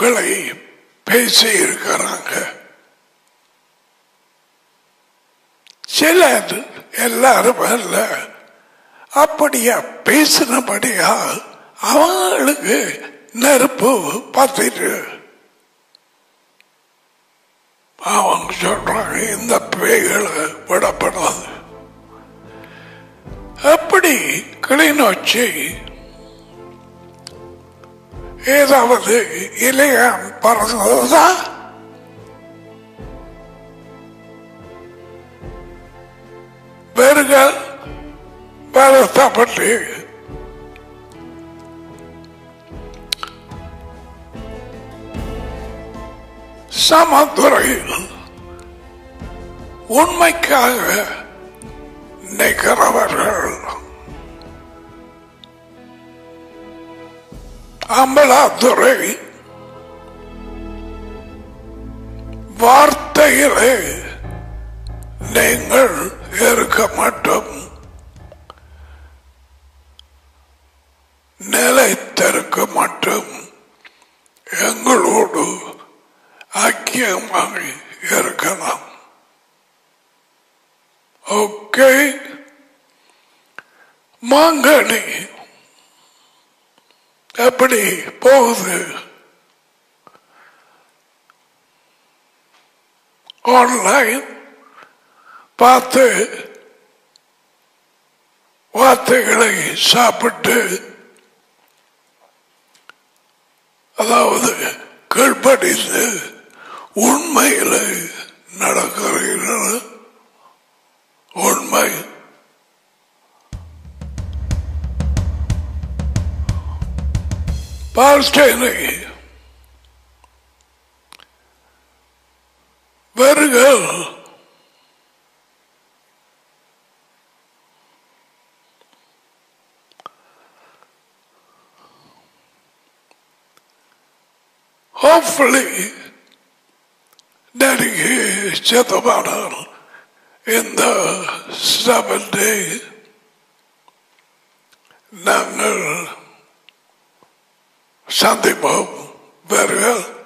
சொற்களை பேசி இருக்கிறாங்க. சிலர் எல்லாரும் அல்ல அப்படியா பேசினபடியா அவங்களுக்கு நெருப்பு பத்திட்டு. அவங்க சொல்றாங்க இந்த பேய்களை விடப்படாது. அப்படி கிளிநொச்சி ஏதாவது இலையான் பறந்ததா? பெருகள் பலத்தப்பட்டு சமத்துறையில் உண்மைக்காக நிற்கிறவர்கள். அம்பலாத்துறை வார்த்தையிலே நீங்கள் இருக்க மாட்டோம் நிலைத்திருக்க மாட்டோம் எங்களோடு ஐக்கியமாக இருக்கலாம். ஓகே. மாங்கனி. எப்படி போகுது. ஆன்லைன் பார்த்து வார்த்தைகளை சாப்பிட்டு அதாவது கீழ்படிந்து உண்மையில் நடக்கிறீர்கள். உண்மை. Paul Stanley. Virgil. Hopefully, that he is just about in the Sabbath day. Now, நாங்கள் சந்திப்போம் வருகள் எல்லாரும்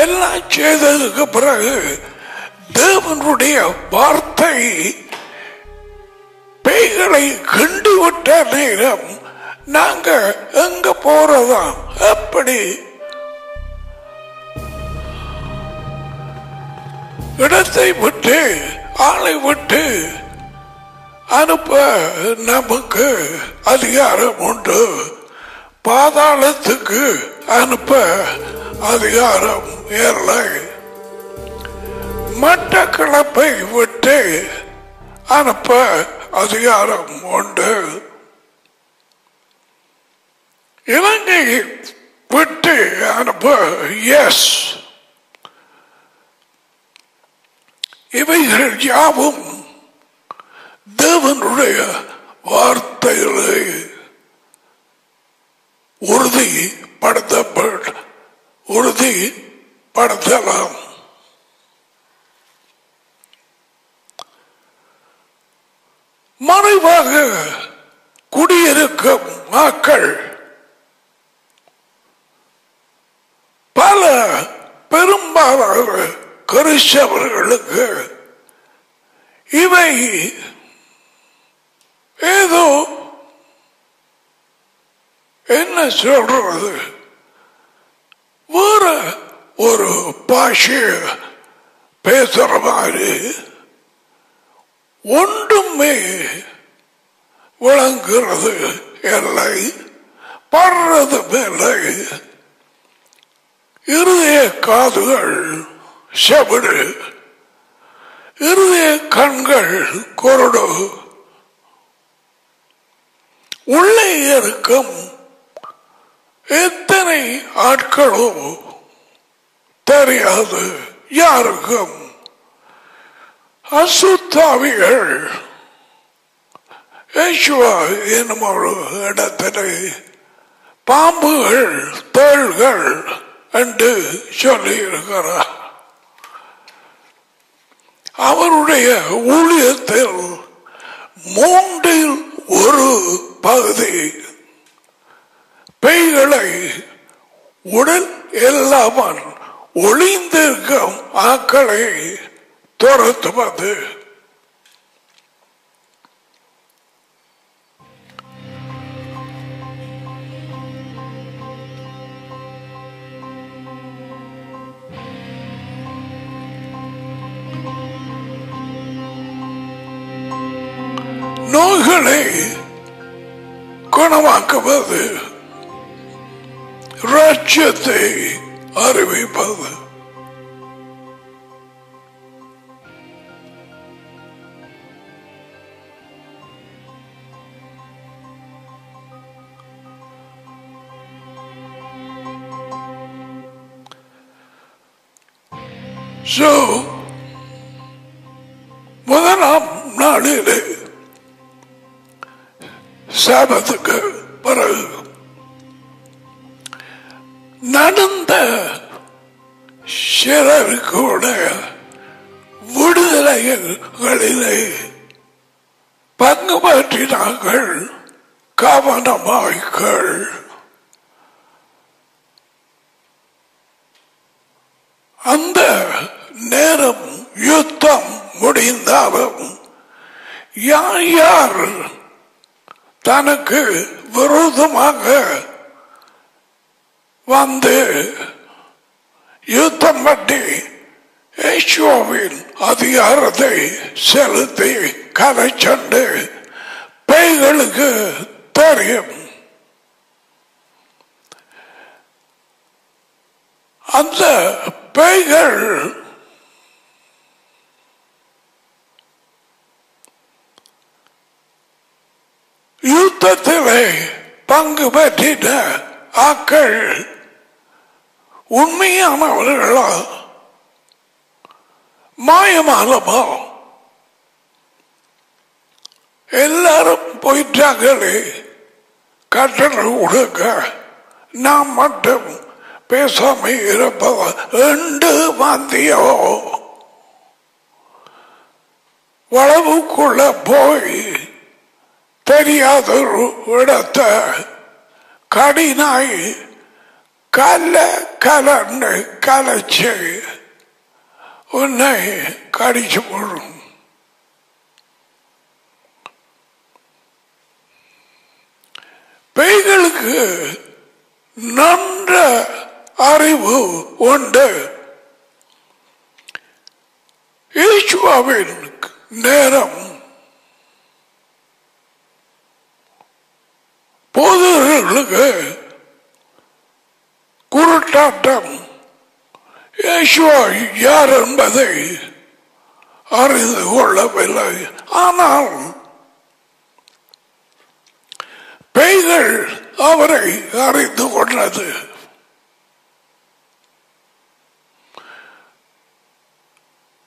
எல்லாம் செய்ததுக்கு பிறகு தேவனுடைய வார்த்தை பேய்களை கண்டு விட்ட நேரம் நாங்க எங்க போறதாம்? எப்படி இடத்தை விட்டு ஆளை விட்டு அனுப்ப நமக்கு அதிகாரம் உண்டு. பாதாளத்துக்கு அனுப்ப அதிகாரம் இல்லை மட்டக்களப்பை விட்டு அனுப்ப அதிகாரம் உண்டு. இலங்கையை விட்டு அனுப்ப எஸ். இவைகள் யாவும் தேவனுடைய வார்த்தைகளை உறுதி உறுதிப்படுத்தலாம் மறைவாக குடியிருக்கும் மக்கள் பல பெரும்பாலான கிறிஸ்தவர்களுக்கு இவை ஏதோ என்ன சொல்றது? வேற ஒரு பாஷைய பேசுற மாதிரி ஒன்றுமே விளங்குறது இல்லை படுறது இல்லை. இருதய காதுகள் செவிடு இருதய கண்கள் குரடு. உள்ளே இருக்கும் எத்தனை ஆட்களோ தெரியாது. யாருக்கும். அசுத்தாவிகள். யேசுவா என்னும் ஒரு இடத்திலே பாம்புகள் தேள்கள் என்று சொல்லி இருக்கிறார் அவருடைய ஊழியத்தில் மூன்றில் ஒரு பகுதி பெய்களை உடல் எல்லாமல் ஒளிந்திருக்கும் ஆக்களை துரத்துவது. நோய்களை குணமாக்குவது. ராஜ்யத்தை அறிவிப்பது So, முதலாம் நாளிலே சாபத்துக்கு சிலருக்கூட விடுதலைகளிலே பங்கு பற்றினார்கள் கவனமாய்கள். அந்த நேரம் யுத்தம் முடிந்தாலும் யார் யார் தனக்கு விரோதமாக வந்து யுத்தம் பண்ணி ஏசுவாவின் அதிகாரத்தை செலுத்தி கரை சென்று பேய்களுக்கு தெரியும் அந்த பேய்கள் யுத்தத்திலே பங்கு பெற்றின ஆக்கள் உண்மையானவர்களா மாயமாலமா எல்லாரும் போயிட்டாங்களே. கட்டளை கொடுக்க நாம் மட்டும் பேசாம இருப்பதா ரெண்டு மந்தியோ வளவுக்குள்ள போய் தெரியாத ஒரு கடினாய் கல கலன்னு கலைச்சு உன்னை கடிச்சு போடும். பெய்களுக்கு நன்ற அறிவு உண்டு. ஈஸ்வாவின் நேரம் போதர்களுக்கு குருட்டாட்டம். யேசுவா யார் என்பதை அறிந்து கொள்ளவில்லை. ஆனால் பேய்கள் அவரை அறிந்து கொண்டது.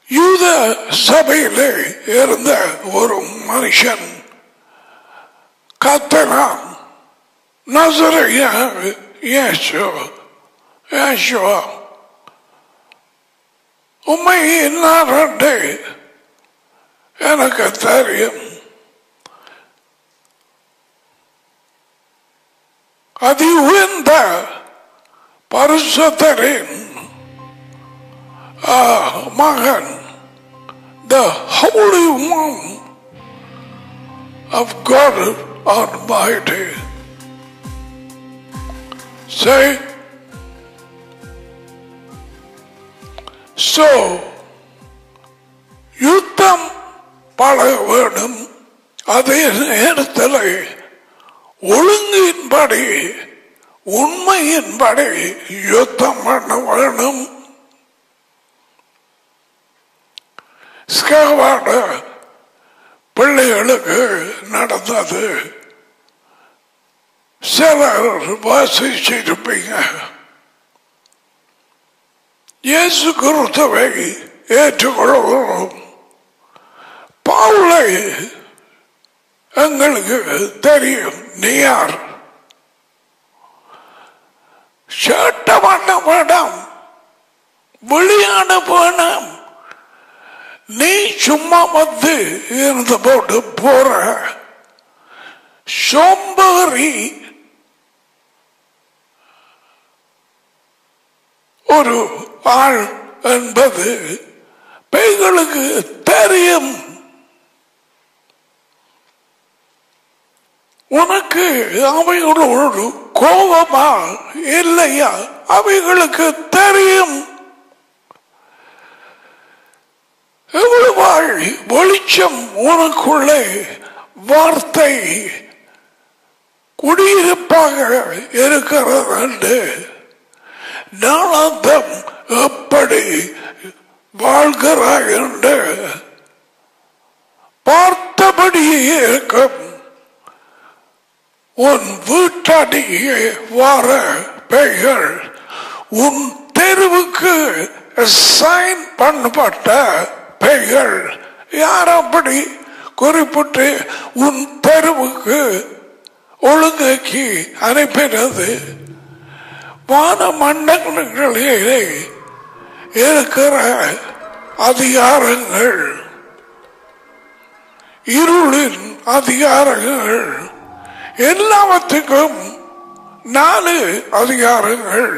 யூத சபையிலே இருந்த ஒரு மனுஷன் கத்தனான் நசரைய இயேசு. இயேசுவா உண்மை என்ன எனக்கு தெரியும் அதி உயர்ந்த பரிசுத்தரின் மகன் the Holy One of God Almighty. Say, so யுத்தம் பழக வேண்டும் அதே நேரத்தில் ஒழுங்கின்படி உண்மையின்படி யுத்தம் பண்ண வேணும். ஸ்கவாட பிள்ளைகளுக்கு நடந்தது. சிலர் வாசிச்சிருப்பீங்க. இயேசு கிறிஸ்துவை ஏற்றுக்கொள்கிறோம் பவுலை எங்களுக்கு தெரியும் நீ யார் சேட்ட பண்ண வேண்டாம் வெளியான வேணாம் நீ சும்மா வந்து இருந்து போட்டு போற சோம்பேறி ஒரு ஆள் என்பது பெண்களுக்கு தெரியும். உனக்கு அவைகளோடு கோபமா இல்லையா? அவைகளுக்கு தெரியும். எவ்வளவாள் வெளிச்சம் உனக்குள்ளே வார்த்தை குடியிருப்பாக இருக்கிறது. என்று நாளாந்தம் எப்படி வாழ்கிறாய் என்று பார்த்தபடியே இருக்கும் உன் வீட்டடியே வார பெயர். உன் தெருவுக்கு சைன் பண்ணப்பட்ட பெயர். யார் அப்படி குறிப்பிட்டு உன் தெருவுக்கு ஒழுங்காக்கி அனுப்பினது? வான மண்டலங்களிலே இருக்கிற அதிகாரங்கள் இருளின் அதிகாரங்கள் எல்லாவற்றுக்கும் நாலு அதிகாரங்கள்.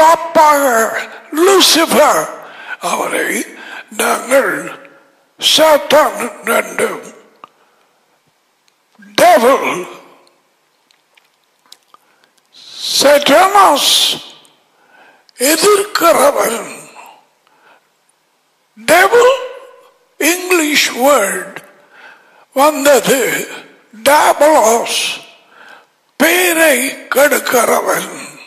டாப்பாக லூசிபர் அவரை நாங்கள் சாத்தான் என்றும் devil சட்டானஸ் எதிர்க்கிறவன். Devil இங்கிலீஷ் வேர்ட் வந்தது டாபலோஸ் பேரை கெடுக்கிறவன்.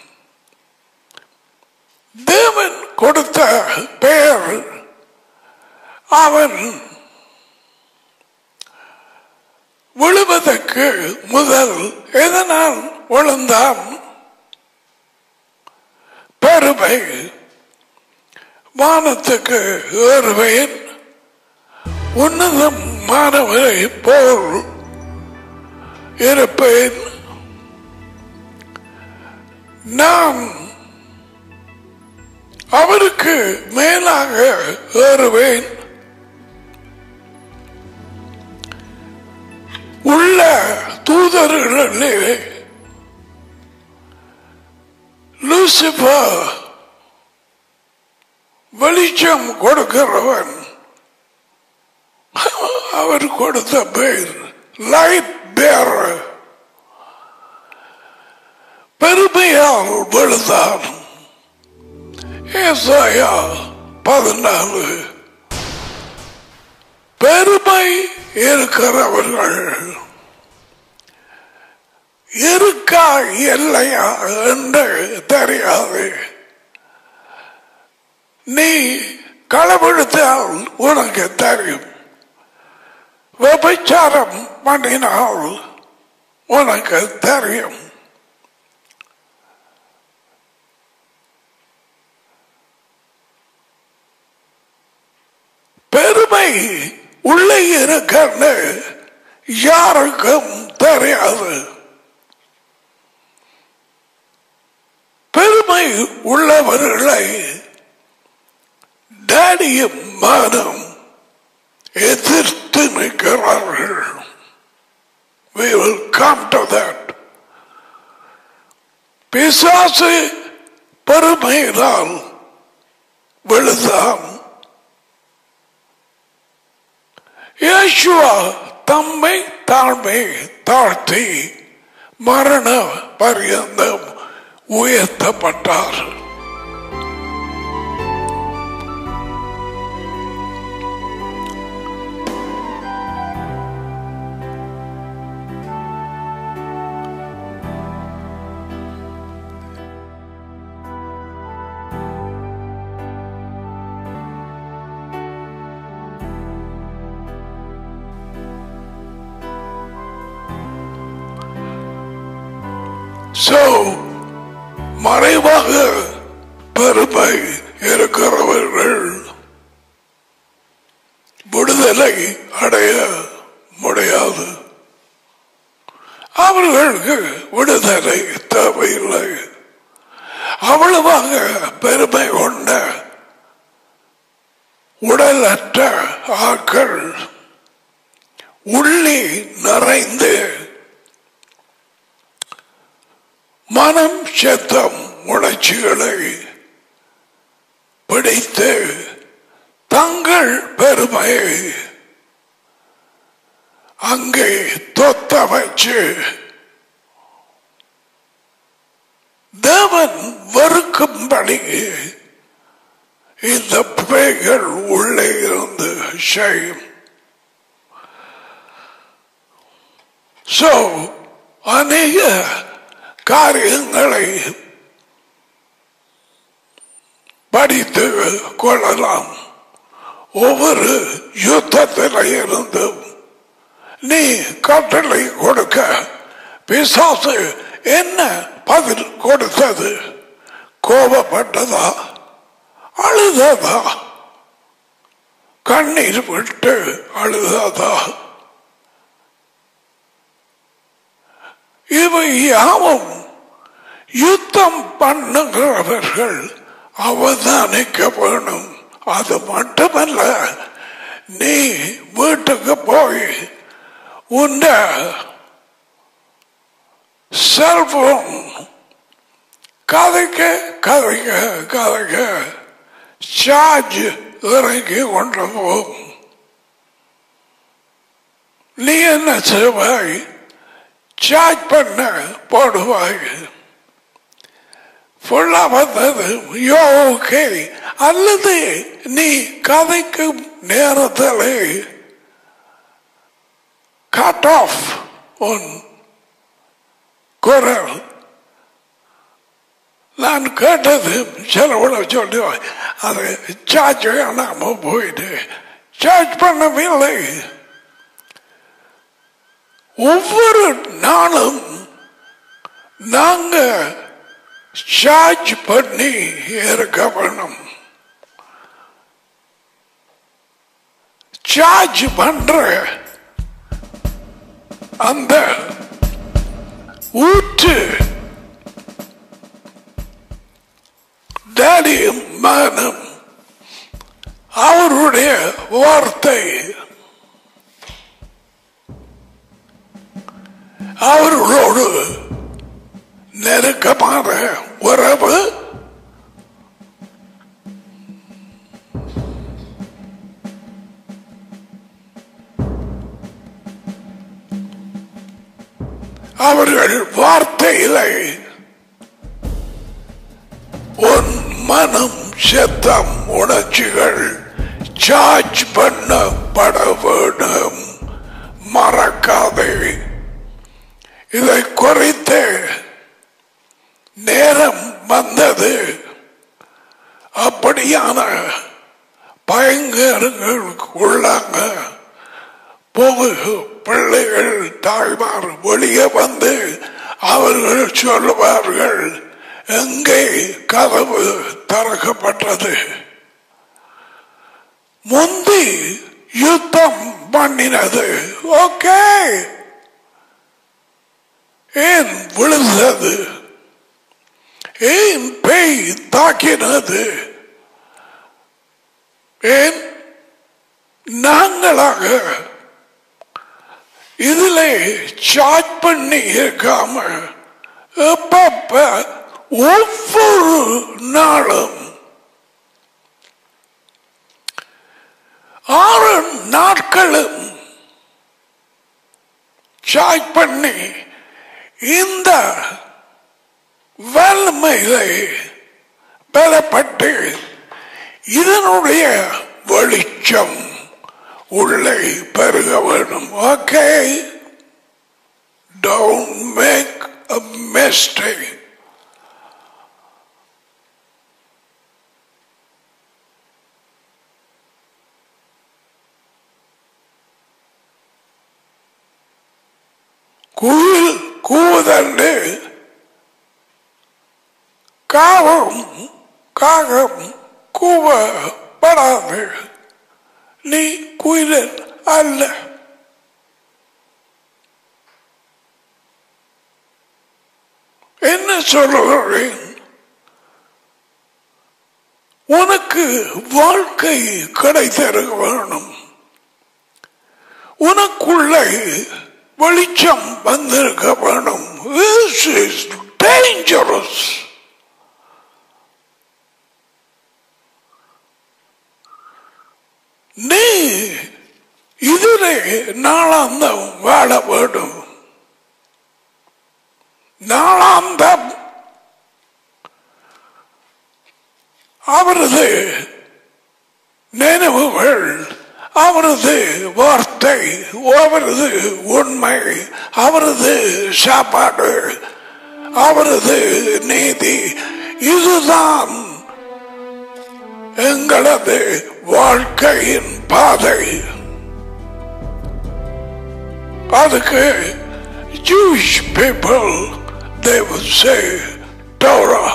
தேவன் கொடுத்த பெயர் அவன். விழுவதற்கு முதல் எதனால் விழுந்தான்? பெருமை வானத்துக்கு ஏறுவேன். உன்னதம் மாணவரை போல் இருப்பேன். நாம் அவருக்கு மேலாக ஏறுவேன். உள்ள தூதர்களிலே லூசிபர் வெளிச்சம் கொடுக்கிறவன் அவர் கொடுத்த பேர் லைட் பேர் பெருமையால் விழுந்தான். ஏசாயா பதினாலு. பெருமை இருக்கிறவர்கள் இருக்கா இல்லையா என்று தெரியாது. நீ களவெடுத்தால் உனக்கு தெரியும். விபச்சாரம் பண்ணினால் உனக்கு தெரியும். பெருமை உள்ளே இருக்கிறது யாருக்கும் தெரியாது. கருணை உள்ளவர்களை டேடியும் மகனும் எதிர்த்து நிற்கிறார்கள் We will come to that. பிசாசு பெருமையினால் விழுதாம் இயேசுவா தம்மை தாழ்மை தாழ்த்தி மரண பரியந்தம் உயர்த்தப்பட்டார்கள் மனம் செத்தம் உணர்ச்சிகளை பிடித்து தங்கள் பெருமையை அங்கே தொத்த வச்சு தேவன் வெறுக்கும்படி இந்த பேய்கள் உள்ளே இருந்து செய்யும் சோ அநேக காரியங்களை படித்து கொள்ளலாம். ஒவ்வொரு யுத்தத்தில் இருந்தும் நீ கட்டளை கொடுக்க. பிசாசு என்ன பதில் கொடுத்தது? கோபப்பட்டதா? அழுததா? கண்ணீர் விட்டு அழுததா? இவை யாவும் யுத்தம் பண்ணுகிறவர்கள் அவதானிக்க வேணும் அது மட்டுமல்ல நீ வீட்டுக்கு போய் உண்ட செல்போன் கதைக்க கதைக்க கதைக்க சார்ஜ் இறங்கி கொண்டு போகும் நீ என்ன செய்வாய்? சார்ஜ் பண்ண போடுவாய் ஃபுல்லா வந்தது யோ ஓகே அல்லது நீ கதைக்கும் நேரத்தில் கட் ஆஃப் உன் குரல். நான் கேட்டது சிலவுல சொல்லி அது சார்ஜ் காணாம போயிட்டு சார்ஜ் பண்ணவில்லை ஒவ்வொரு நாளும் நாங்க சார்ஜ் பண்ணி இருக்கணும் சார்ஜ் பண்ற அந்த ஊற்று டாடியும் மகனும் அவருடைய வார்த்தை அவர்களோடு நெருக்கமான உறவு அவர்கள் வார்த்தையிலே உன் மனம் சித்தம் உணர்ச்சிகள் சார்ஜ் பண்ணப்பட வேண்டும் மறக்காதே. இதை குறைத்து நேரம் வந்தது. அப்படியான பயங்கரங்கள் உள்ளாங்க போகு பிள்ளைகள் தாய்மார் வெளியே வந்து அவர்கள் சொல்லுவார்கள் எங்கே கதவு திறக்கப்பட்டது? முந்தி யுத்தம் பண்ணினது. ஓகே. ஏன் விழுந்தது? ஏன் பேய் தாக்கினது? ஏன் நாங்களாக இதுல சாட் பண்ணி இருக்காம எப்பப்ப ஒவ்வொரு நாளும் ஆறு நாட்களும் சார்ஜ் பண்ணி இந்த வல்லமையிலே பலப்பட்டு இதனுடைய வெளிச்சம் உள்ளே பெருக வேண்டும். Okay don't make a mistake குயில் கூதண்டு காவம் காகம் கூவப்படாது. நீ குயிலன் அல்ல. என்ன சொல்லுகிறேன்? உனக்கு வாழ்க்கை கிடைத்திருக்க வேணும் உனக்குள்ளே வெளிச்சம் வந்திருக்க வேண்டும் This is dangerous. நீ இதிலே நாளாந்தம் வாழ வேண்டும் நாளாந்தம் அவரது நினைவுகள் அவரது வார்த்தை அவரது உண்மை அவரது சாப்பாடு அவரது நீதி இதுதான் எங்களது வாழ்க்கையின் பாதை. அதுக்கு Jewish people they would say Torah.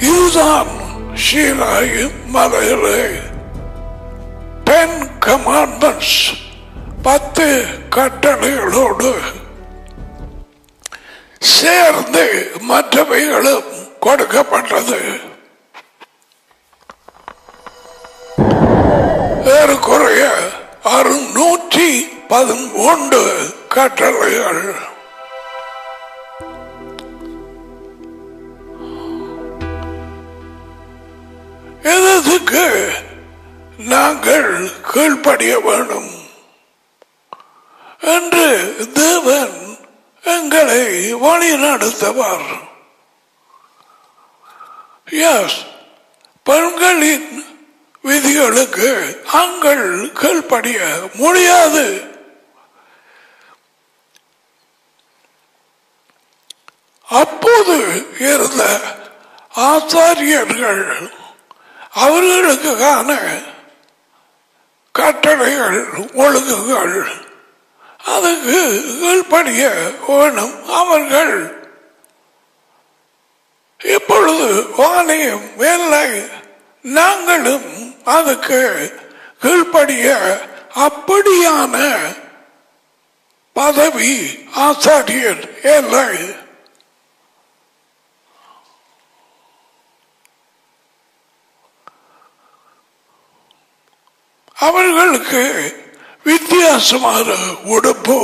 இதுதான் ஷீலாயின் மலையிலே டென் கமாண்ட்மெண்ட்ஸ் பத்து கட்டளைகளோடு சேர்ந்து மற்றவைகளும் கொடுக்கப்பட்டது. ஏறக்குறைய அறுநூற்றி பதிமூன்று கட்டளைகள். எதற்கு நாங்கள் கீழ்ப்படிய வேண்டும். என்று தேவன் எங்களை வழி நடத்துவார். எஸ் பெண்களின் விதிகளுக்கு நாங்கள் கீழ்ப்படிய முடியாது. அப்போது இருந்த ஆசாரியர்கள் அவர்களுக்கான கட்டளைகள் ஒழுங்குகள் அதுக்கு கீழ்ப்படிய வேணும் அவர்கள். இப்பொழுது வானையும் வேலை நாங்களும் அதுக்கு கீழ்படிய அப்படியான பதவி ஆசாரியர் இல்லை. அவர்களுக்கு வித்தியாசமான உடுப்பு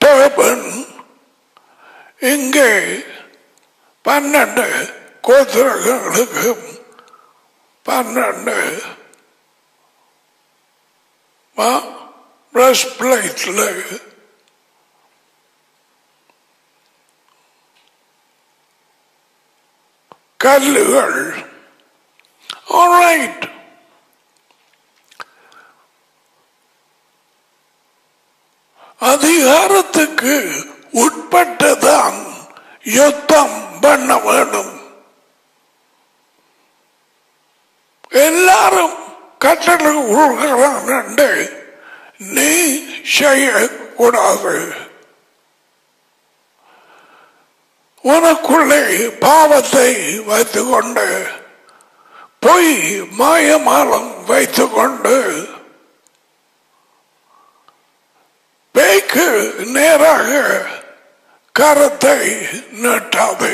டேபன் இங்கே பன்னெண்டு கோத்திரங்களுக்கும் பன்னெண்டு பிரஷ் பிளேட்ல கல்லுகள் ஆல்ரைட் அதிகாரத்துக்கு உட்பட்டுதான் யுத்தம் பண்ண வேண்டும். எல்லாரும் கட்டளை உருகிறான் என்று நீ செய்யக்கூடாது. உனக்குள்ளே பாவத்தை வைத்துக்கொண்டு பொய் மாயமாலம் வைத்துக்கொண்டு பேய்க்கு நேராக கரத்தை நீட்டாது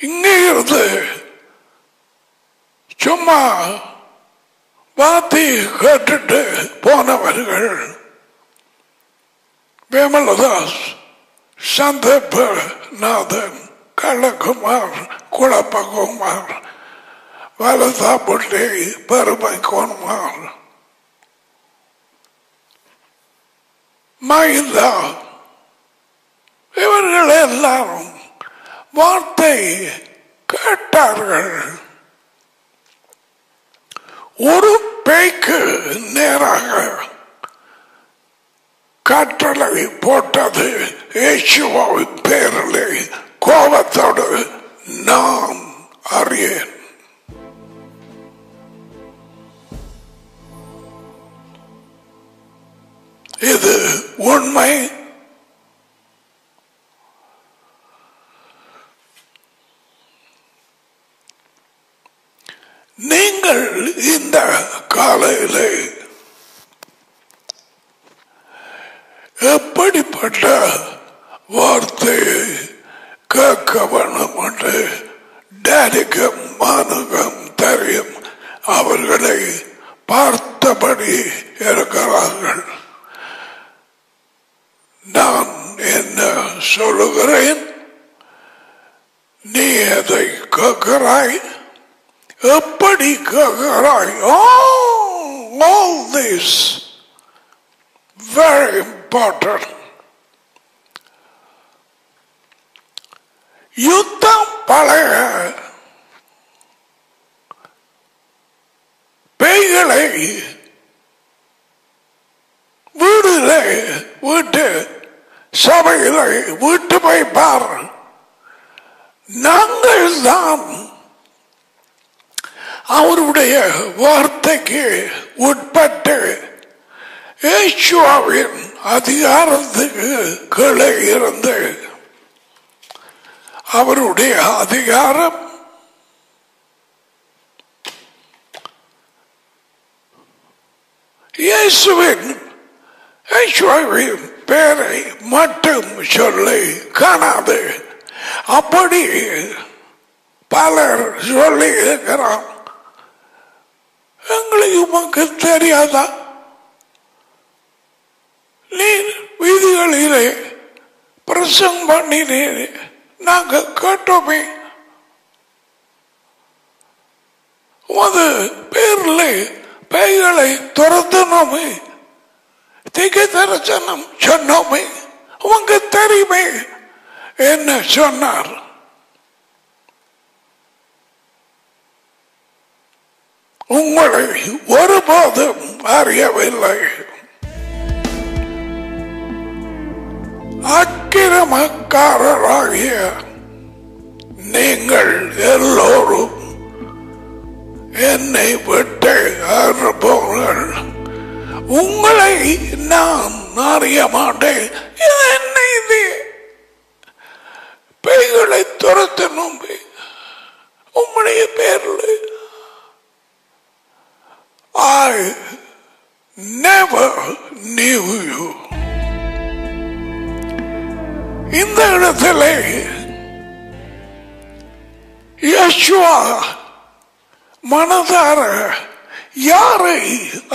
இங்கே இருந்து சும்மா வாத்தி கேட்டுட்டு போனவர்கள் விமலதாஸ் சந்தர்ப்பநாதன் கள்ளகுமார் குழப்பகுமார் வலதாபுட்டி பெருமை கோன்மார் மைந்தா இவர்கள் எல்லாரும் வார்த்தை கேட்டார்கள். ஒரு பேய்க்கு நேராக கட்டளை போட்டது ஏசுவாவின் பேரிலே. கோபத்தோடு நான் அறியேன். அதிகாரத்துக்கு கீழே இருந்து அவருடைய அதிகாரம் இயேசுவின் பேரை மட்டும் சொல்லி காணாது. அப்படி பலர் சொல்லி இருக்கிறான் எங்களுக்கு உமக்கு தெரியாதான் நீ வீதிகளிலே பிரசங் பண்ணினீர். நாங்க கேட்டோமே. உமது பேர்ல பேய்களை துரத்தணுமே திக தரிசனம் சொன்னோமே. உங்க தெரியுமே. என்ன சொன்னார்? உங்களை ஒருபோதும் அறியவில்லை. அக்கிரமக்காரராகிய நீங்கள் எல்லோரும் என்னை விட்டு அறுப்பவர்கள் உங்களை நான் அறிய மாட்டேன். என்ன இது பேய்களை துரத்தணும் உங்களுடைய பேரில். I never knew you. இந்த இடத்திலே யசுவா மனதார யாரை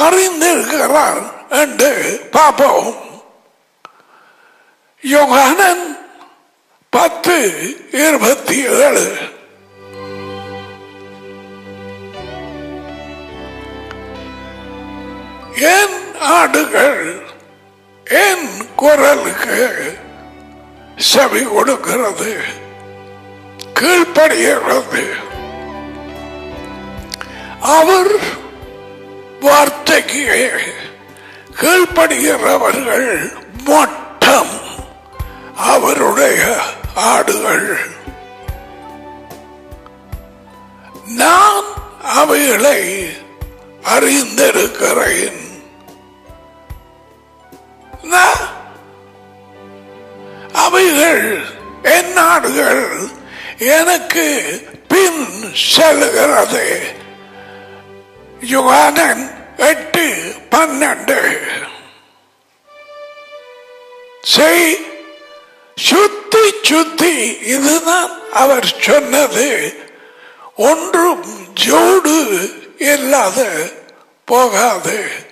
அறிந்திருக்கிறார் என்று பார்ப்போம். யோகானன் பத்து இருபத்தி ஏழு என் ஆடுகள் என் குரலுக்கு செவி கொடுக்கிறது கீழ்ப்படுகிறது. அவர் வார்த்தைக்கு கீழ்ப்படுகிறவர்கள் மொட்டம் அவருடைய ஆடுகள். நான் அவைகளை அறிந்திருக்கிறேன். நான் அவைகள் என் நாடுகள் எனக்கு பின் செல்கிறது. யுகானன் எட்டு பன்னெண்டு. செய் சுத்தி சுத்தி இதுதான் அவர் சொன்னது. ஒன்றும் ஜோடு இல்லாத போகாது.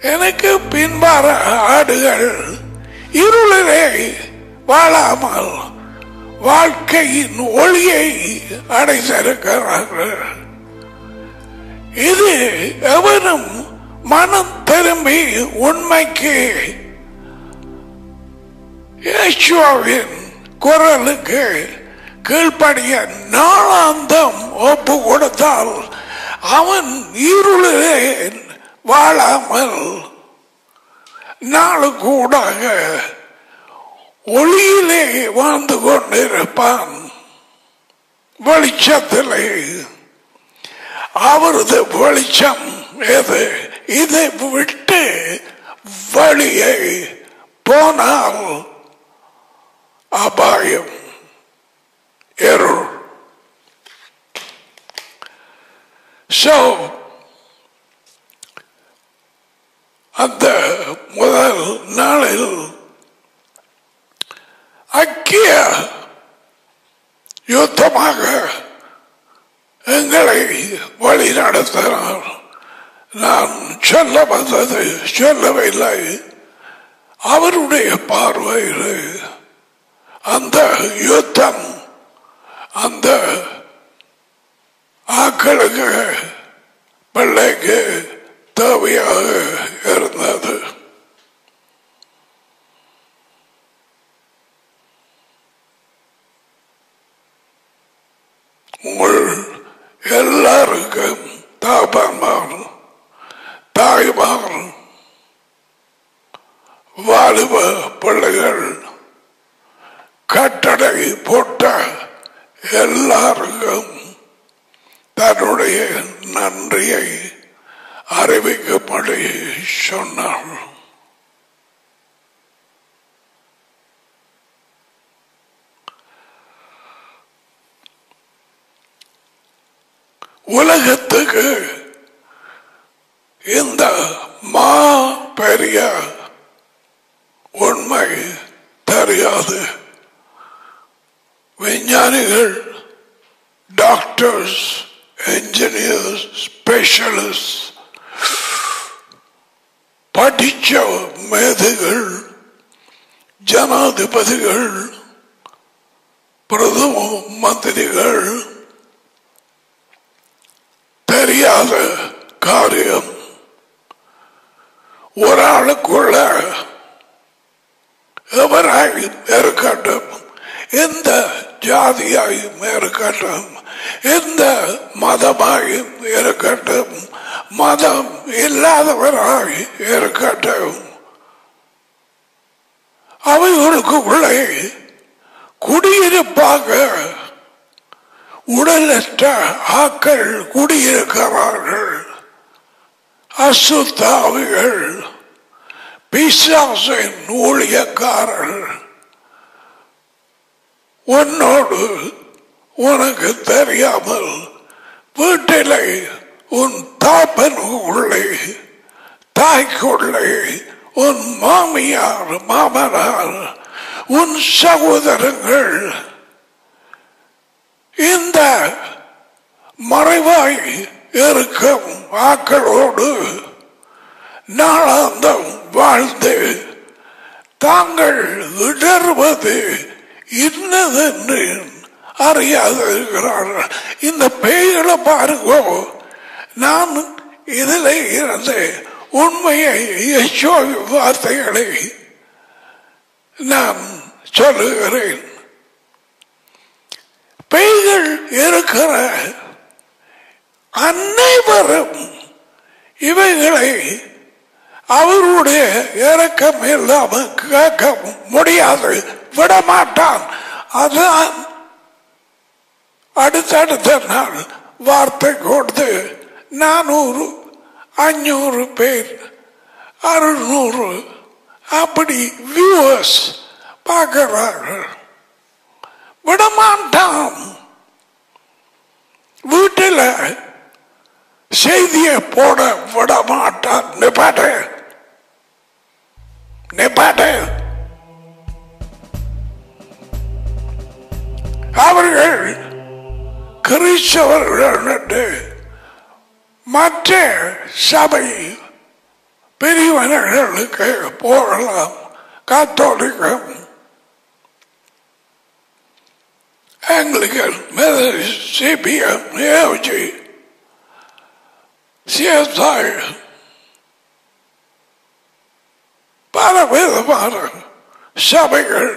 எனக்கு பின்பார ஆடுகள் இருளிலே வாழாமல் வாழ்க்கையின் ஒளியை அடைந்திருக்கிறார்கள். இது எவரும் மனம் திரும்பி உண்மைக்கு இயேசுவின் குரலுக்கு கீழ்ப்படிய நாளாந்தம் ஒப்பு கொடுத்தால் அவன் இருளிலே வாழாமல் நாளுக்கூடாக ஒளியிலே வாழ்ந்து கொண்டிருப்பான். வெளிச்சத்திலே அவரது வெளிச்சம் எது? இதை விட்டு வழியை போனால் அபாயம் இருள். So, அந்த முதல் நாளில் அக்கிய யுத்தமாக எங்களை வழி நடத்தினார். நான் சொல்ல வந்தது சொல்லவில்லை. அவருடைய பார்வையில் அந்த யுத்தம் அந்த ஆக்களுக்கு பிள்ளைக்கு தேவையாக இருந்தது உங்கள் எல்லாருக்கும் அசுத்தாவிகள் பிசாசின் ஊழியக்காரர்கள் உன்னோடு உனக்கு தெரியாமல் வீட்டிலே உன் தாப்பனுக்குள்ளே தாய்க்குள்ளே உன் மாமியார் மாமனார் உன் சகோதரங்கள் இந்த மறைவாய் இருக்கும் ஆக்களோடு நாளாந்தம் வாழ்ந்து தாங்கள் இடர்வது இன்னதென்று அறியாது இருக்கிறார்கள் இந்த பேய்களை பாருங்கோ நான் இதில் இருந்து உண்மையை யசோ வார்த்தைகளை நான் சொல்லுகிறேன். பேய்கள் இருக்கிற அனைவரும் இவைகளை அவருடைய இறக்கம் இல்லாமல் கேட்க முடியாது. விடமாட்டான். அதுதான் அடுத்தடுத்த நாள் வார்த்தை கொடுத்து நானூறு அஞ்சூறு பேர் அறுநூறு அப்படி வியூவர்ஸ் பார்க்கிறார்கள். விடமாட்டான். வீட்டில் செய்தியை போட விடமாட்டான். நிப்பாட்டேன் நிப்பாட்டு அவர்கள் கிறிஸ்தவர்கள் என்று மற்ற சபை பிரிவினர்களுக்கு போகலாம் கத்தோலிக்கம் Anglican Methodist CPM AG CSI பல விதமான சபைகள்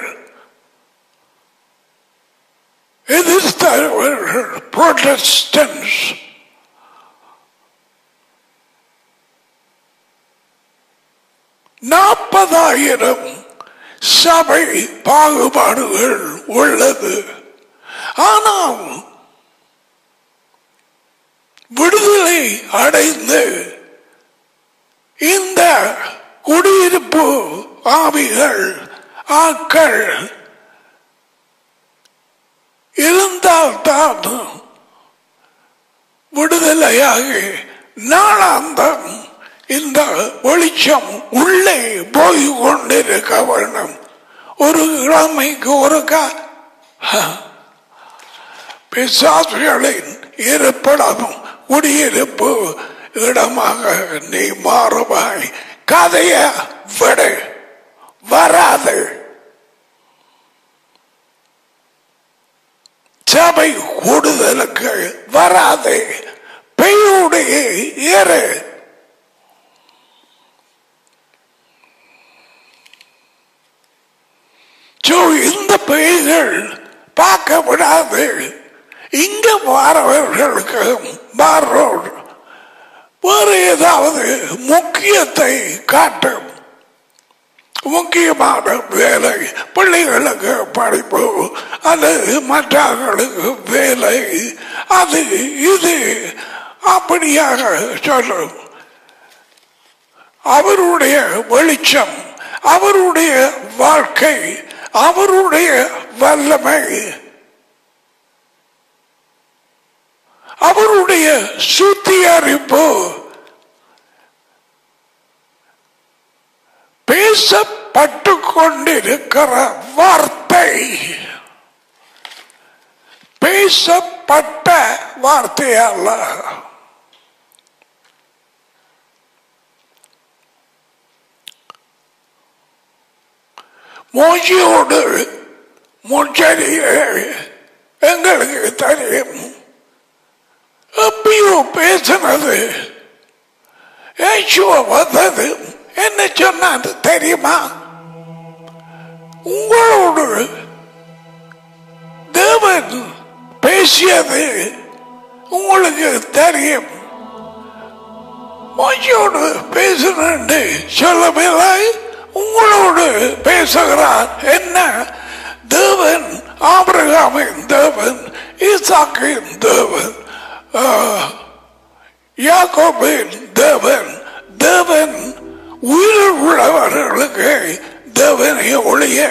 எதிர்த்தவர்கள் புரொட்டஸ்டன்ஸ் நாற்பதாயிரம் சபை பாகுபாடுகள் உள்ளது ஆனால் விடுதலை அடைந்து இந்த குடியிருப்பு ஆவிகள் ஆக்கள் இருந்தால்தான் விடுதலையாகி நாளாந்தம் இந்த வெளிச்சம் உள்ளே போய் கொண்டிருக்க வேண்டும். ஒரு கிழமைக்கு ஒரு பிசாசுகளின் இருப்பிடமும் குடியிருப்பு இடமாக நீ மாறுவாய். கதைய விடு. வராது. சபை கூடுதலுக்கு வராது. பெய்யுடைய ஏறு. சோ இந்த பெய்கள் பார்க்க விடாது. இங்க வாரவர்களுக்கு மாறோடு. வேறு ஏதாவது முக்கியத்தை காட்டும். முக்கியமான வேலை பிள்ளைகளுக்கு படிப்பு அல்லது மற்றவர்களுக்கு வேலை அது இது அப்படியாக சொல்லும். அவருடைய வெளிச்சம் அவருடைய வாழ்க்கை அவருடைய வல்லமை அவருடைய சுத்திகரிப்பு பேசப்பட்டு கொண்டிருக்கிற வார்த்தை. பேசப்பட்ட வார்த்தை அல்ல. மோஜியோடு முச்சரியை எங்களுக்கு தெரியும். எப்பயோ பேசினது? ஏசுவ வந்தது? என்ன சொன்னாது தெரியுமா? உங்களோடு தேவன் பேசியது உங்களுக்கு தெரியும். மோசியோடு பேசுறேன் சொல்லவில்லை. உங்களோடு பேசுகிறார். என்ன? தேவன் ஆபிரகாமின் தேவன் ஈசாக்கின் தேவன். யாக்கோபின் தேவன் தேவன் உயிர் உள்ளவர்களுக்கு தேவனை ஒளிய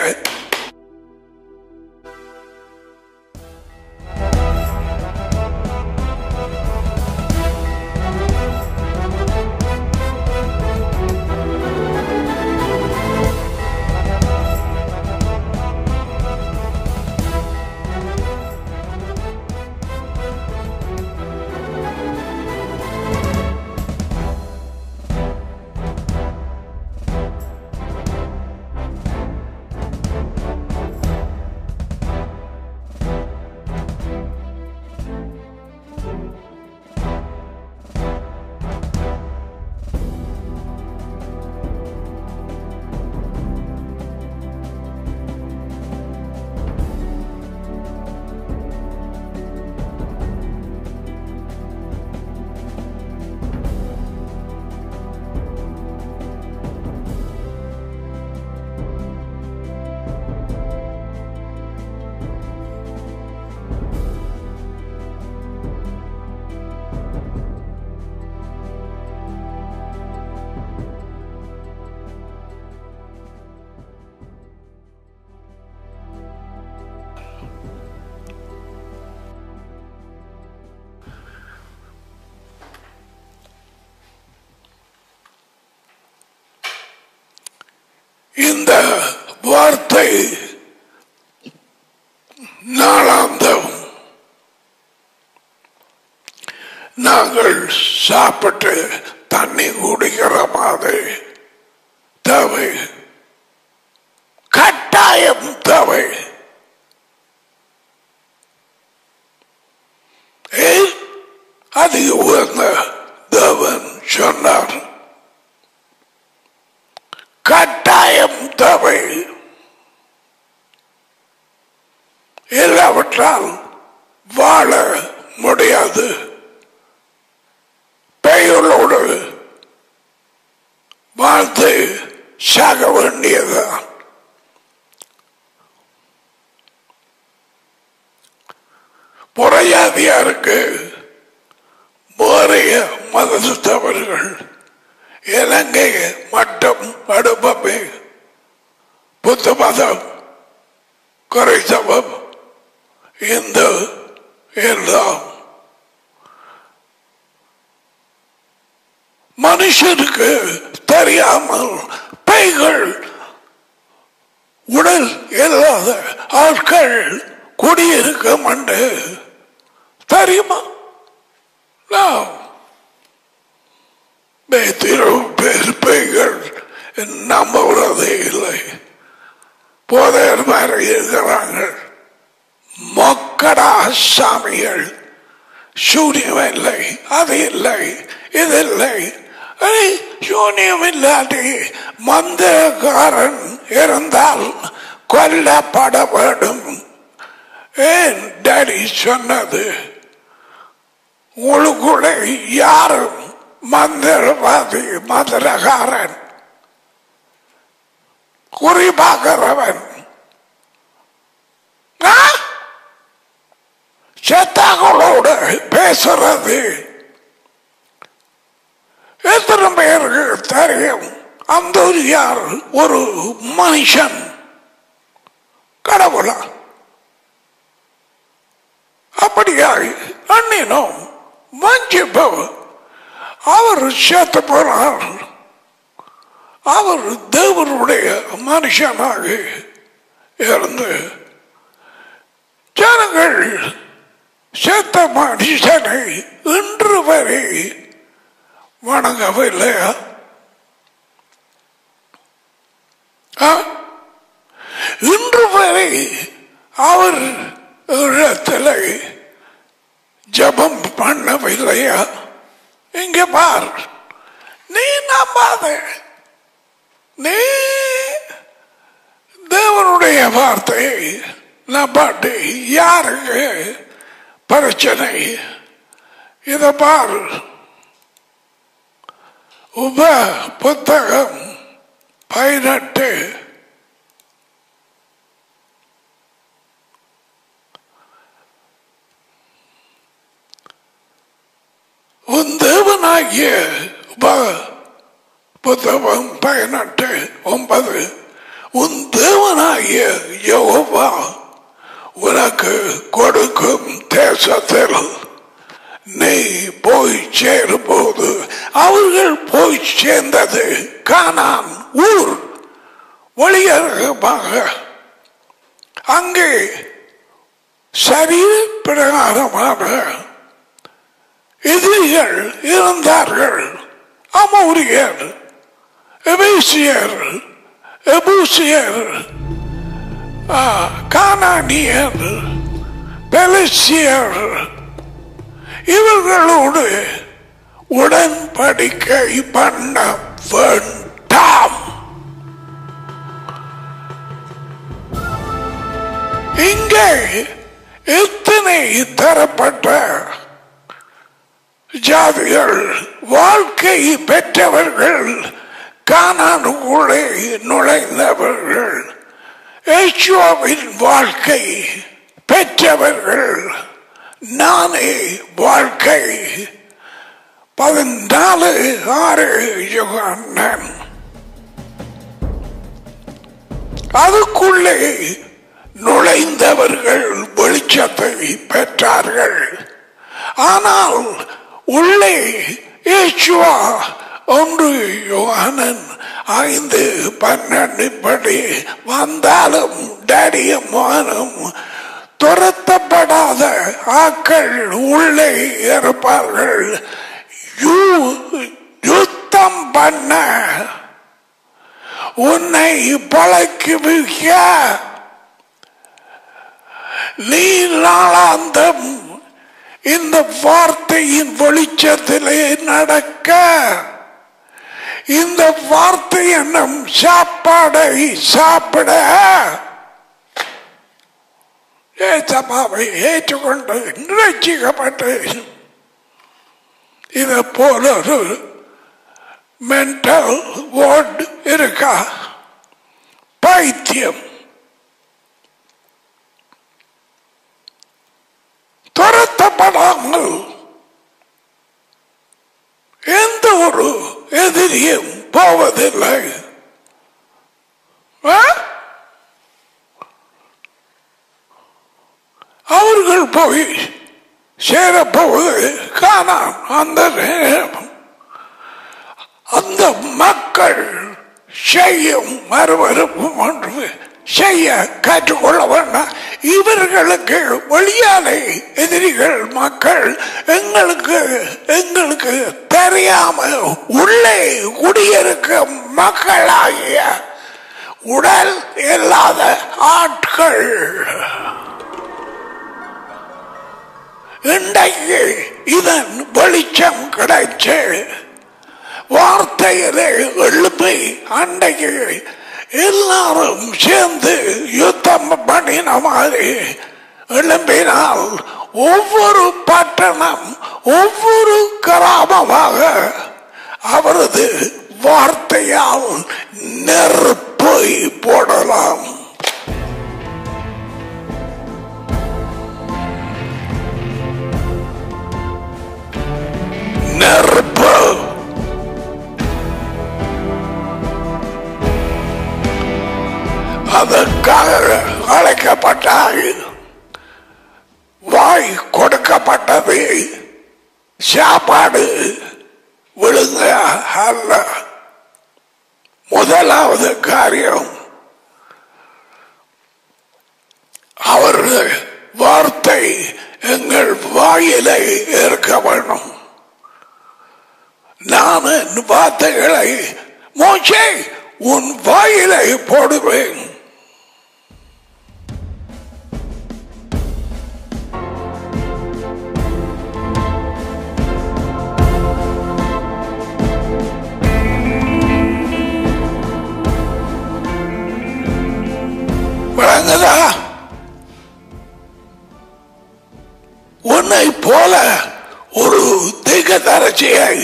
சாப்பிட்டு தண்ணி குடிக்கிற மாதிரி தேவை கட்டாயம் தேவை ஏன் அதிக உயர்ந்த தேவன் சொன்னார் கட்டாயம் தேவை இல்லாவிட்டால் வாழ முடியாது பெயரோடு வாழ்ந்து சாக வேண்டியதுதான் புறையாதியாருக்கு வேறைய மதத்தவர்கள் இலங்கை மட்டும் அடுப்பமே புத்த மதம் குறைசவம் இந்து எல்லாம் மனுஷனுக்கு தெரியாமல் பேய்கள் உடல் இல்லாத ஆட்கள் குடியிருக்கும் என்று தெரியுமா? நான் பேர் பேய்கள் நம்புறதே இல்லை. போதையர் மாதிரி இருக்கிறாங்க. மக்கடா சாமிகள். சூரியன் இல்லை அது இல்லை இது இல்லை. யூனியம் இல்லாட்டி மந்தகாரன் இருந்தால் கொல்லப்பட வேண்டும். ஏன் டாடி சொன்னது? உங்களுக்குள்ள யாரும் மந்திரவாதி மந்திரகாரன்? குறிப்பாக்கிறவன் ஆ? செத்தாக்களோடு பேசுறது. எத்தனை பேருக்கு தெரியும்? அந்த ஒரு யார் ஒரு மனுஷன். கடவுளா? அப்படியாய் அண்ணினோம் வஞ்சிப்பு அவர் சேர்த்து போனார். அவர் தேவனுடைய மனுஷனாக இருந்து ஜனங்கள் சேத்த மனுஷனை இன்று வரை வணங்கவில்லையா ஆ? இன்று வரை அவர் இடத்துல ஜபம் பண்ணவில்லையா? இங்க பார். நீ நம்பாத. நீ தேவனுடைய வார்த்தையை நம்பாட்டு யாருக்கு பிரச்சனை? இதை பார். உப புத்தகம் பதினெட்டு. உன் தேவனாகிய உப புத்தகம் பதினெட்டு ஒன்பது. உன் தேவனாகிய யெகோவா உனக்கு கொடுக்கும் தேசத்தில் நீ போய் சேரும்போது அவர்கள் போய் சேர்ந்தது கானான் ஊர் வழியரகமாக. அங்கே சரீர பிரகாரமாக எதிரிகள் இருந்தார்கள். அமௌரியர் எபேசியர் எபூசியர் கானானியர் பெலசியர் இவர்களோடு உடன்படிக்கை பண்ண வேண்டாம். இங்கே எத்தனை தரப்பட்ட ஜாதிகள் வாழ்க்கை பெற்றவர்கள் கானானுக்குள்ளே நுழைந்தவர்கள் ஏசுவாவின் வாழ்க்கை பெற்றவர்கள் நானே வாழ்க்கை பதினாலு ஆறு யுகாண்டம் அதுக்குள்ளே நுழைந்தவர்கள் வெளிச்சத்தை பெற்றார்கள். ஆனால் உள்ளே ஏச்சுவா ஒன்று யோகானன் ஐந்து பன்னெண்டு படி வந்தாலும் டேடியும் மகனும் துரத்தப்படாத ஆக்கள் உள்ளே இருப்பார்கள் யுத்தம் பண்ண. உன்னை பழக்கி வைக்க. நீ நாளாந்தம் இந்த வார்த்தையின் வெளிச்சத்திலே நடக்க. இந்த வார்த்தை என்னும் சாப்பாடை சாப்பிட. ஏசப்பாவை ஏற்றுக்கொண்டு நிரட்சிக்கப்பட்டு இதை போல ஒரு மென்டல் வார்டு இருக்கா பைத்தியம். துரத்தப்படாமல் எந்த ஒரு எதிரியும் போவதில்லை. அவர்கள் போய் சேரப்போவது காணாம் அந்த அந்த மக்கள் செய்யும் மறுவருப்பும் ஒன்று செய்ய கற்றுக்கொள்ள வேண்டாம் இவர்களுக்கு வழியாலை எதிரிகள் மக்கள் எங்களுக்கு எங்களுக்கு தெரியாம உள்ளே குடியிருக்கும் மக்களாகிய உடல் இல்லாத ஆட்கள். இன்றைக்கு இதன் வெளிச்சம் கிடைச்சு வார்த்தையிலே எழுப்பி அன்றைக்கு எல்லாரும் சேர்ந்து யுத்தம் பண்ணின மாதிரி எழும்பினால் ஒவ்வொரு பட்டணம் ஒவ்வொரு கிராமமாக அவரது வார்த்தையால் நெருப்பை போடலாம். நெருப்பு. அதற்காக அழைக்கப்பட்டால் வாய் கொடுக்கப்பட்டது. சாப்பாடு விழுங்க அல்ல. முதலாவது காரியம் அவர்கள் வார்த்தை எங்கள் வாயிலை இருக்க வேண்டும். நான் வார்த்தைகளை மூச்சை உன் வாயிலை போடுவேன். விளங்குதா? உன்னை போல ஒரு திகதரட்சியை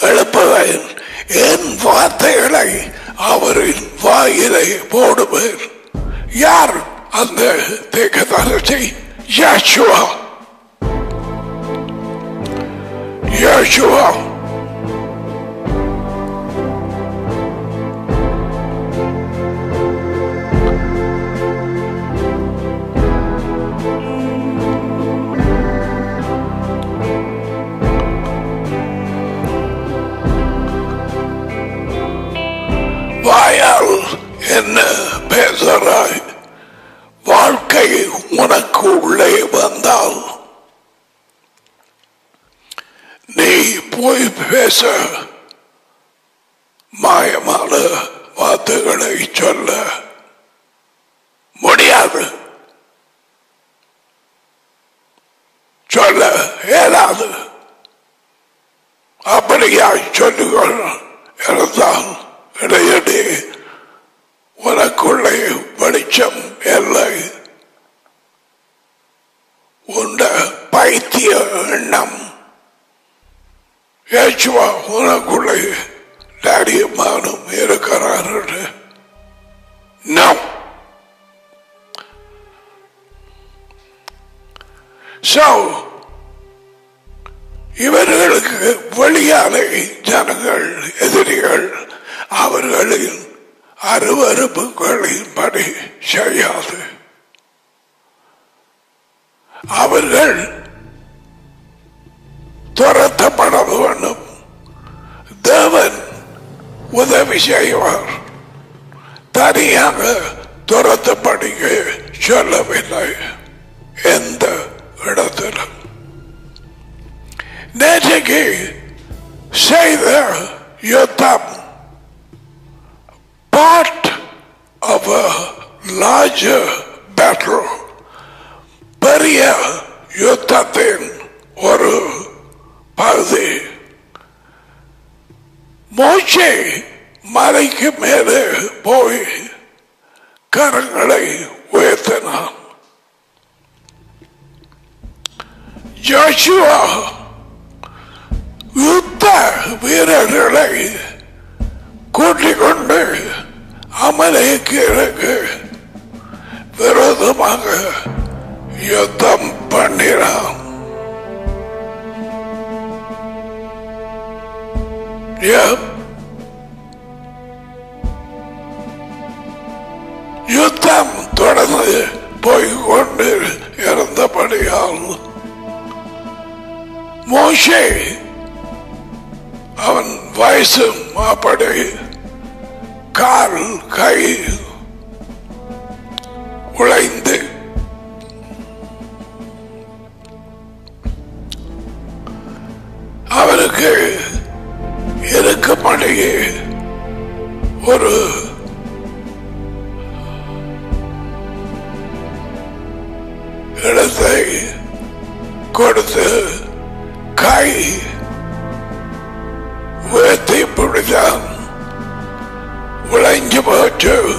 எழுப்புவேன். என் வார்த்தைகளை அவரின் வாயிலை போடுவேன். யார் அந்த தேக்கதரசி யாசுவா யாசுவா என்ன பேசுறாய்? வாழ்க்கை உனக்கு உள்ளே வந்தால் நீ போய் பேச மாயமான வார்த்தைகளை சொல்ல முடியாது. சொல்ல இயலாது. அப்படியா சொல்லுகள் இருந்தால் இடையிடையே உனக்குள்ளே வெளிச்சம் இல்லை. உண்ட பைத்திய எண்ணம். ஏச்சுவா உனக்குள்ளே டாடியமானும் இருக்கிறார்கள். நம். So, இவர்களுக்கு வெளியாலே ஜனங்கள் எதிரிகள் அவர்களின் அருவறுப்புகளின்படி செய்யாது. அவர்கள் துரத்தப்பட வேண்டும் தேவன் உதவி செய்வார். தனியாக துரத்தப்படிக்க சொல்லவில்லை எந்த இடத்திலும். நேற்றைக்கு செய்த யுத்தம் part of a larger battle பெரிய யுத்தத்தின் ஒரு பகுதி மோசே மலைக்கு மேலே போய் கரங்களை உயர்த்தினான் ஜோஷுவா யுத்த வீரர்களை கூட்டிக் கொண்டு அமலேக்கு விரோதமாக யுத்தம் பண்ணினான். யுத்தம் தொடர்ந்து போய்கொண்டு இருந்தபடியால் மோஷே அவன் வயசும் அப்படி கால் கை உழைந்து அவனுக்கு இருக்கும்படியே ஒரு இடத்தை கொடுத்து கை உயர்த்தி பிடித்தான் விளைஞ்சு போச்சு.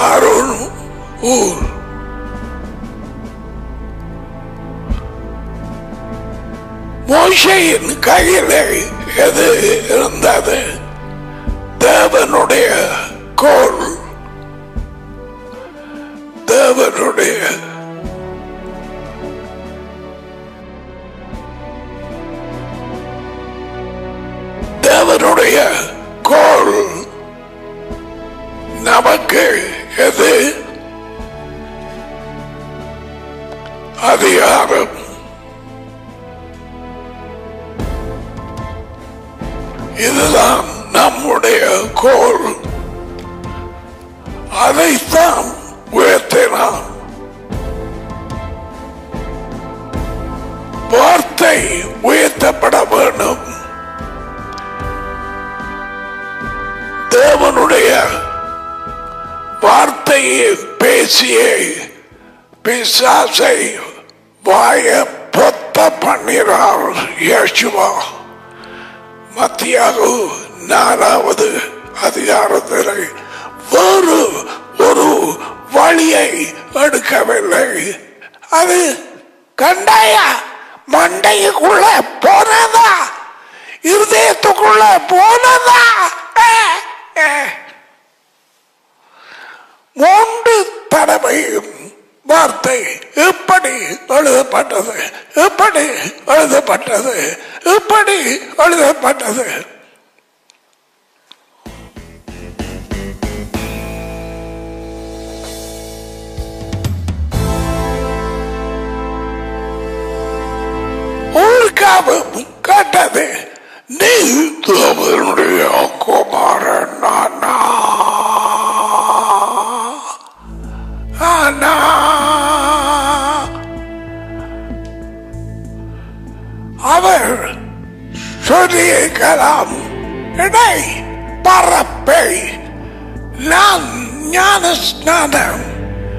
அருண் ஊர். மோசையின் கையில் எது இருந்தது? தேவனுடைய கோல். தேவனுடைய தேவனுடைய நமக்கு எது அதிகாரம் இதுதான் நம்முடைய கோல் அதைத்தான் உயர்த்தினான் வார்த்தை உயர்த்தப்பட வேண்டும் தேவனுடைய வார்த்தையை பேசிய பிசாசை வாய பொத்த பண்ணினார் யேசுவா மத்தியாக நாலாவது அதிகாரத்தில் வேறு ஒரு வழியை எடுக்கவில்லை. அது கண்டாயா? மண்டைக்குள்ள போனதா? இருதயத்துக்குள்ள போனதா? ஏ. மூன்று தடவையும் வார்த்தை எப்படி எழுதப்பட்டது எப்படி எழுதப்பட்டது எப்படி எழுதப்பட்டது. கேட்டது நீ தேவனுடைய பேய் நான் ஞான ஸ்நானம்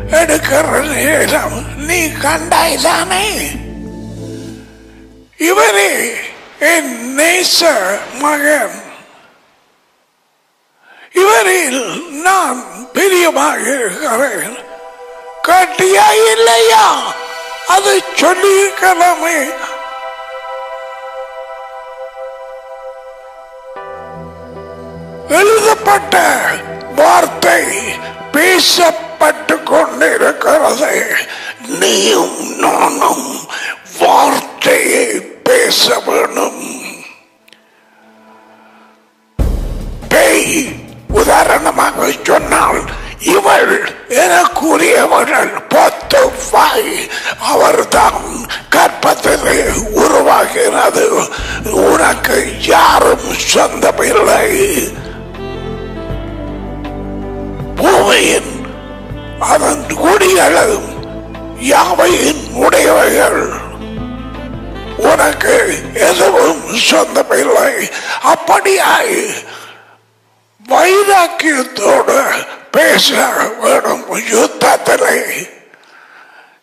எடுக்கிற நேரம் நீ கண்டாய்தானே? இவரே என் நேச மகன். இவரில் நான் பிரியமாக இருக்கிறேன். கட்டியா இல்லையா? அது சொல்லியிருக்கலாமே எழுதப்பட்ட வார்த்தை பேசப்பட்டு கொண்டிருக்கிறது நீயும் நானும் வார்த்தையை பேச வேணும் பேய் உதாரணமாக சொன்னால் இவள் எனக்குரியவர்கள் பத்து வாய் அவர்தான் கற்பத்திலே உருவாகிறது. உனக்கு யாரும் சொந்தமில்லை. பூமியின் அதன் குடிகளும் யாவையின் உடையவைகள். உனக்கு எதுவும் சொந்தமில்லை. அப்படியாய் வைராக்கியத்தோடு பேச வேணும் யுத்தத்திலே.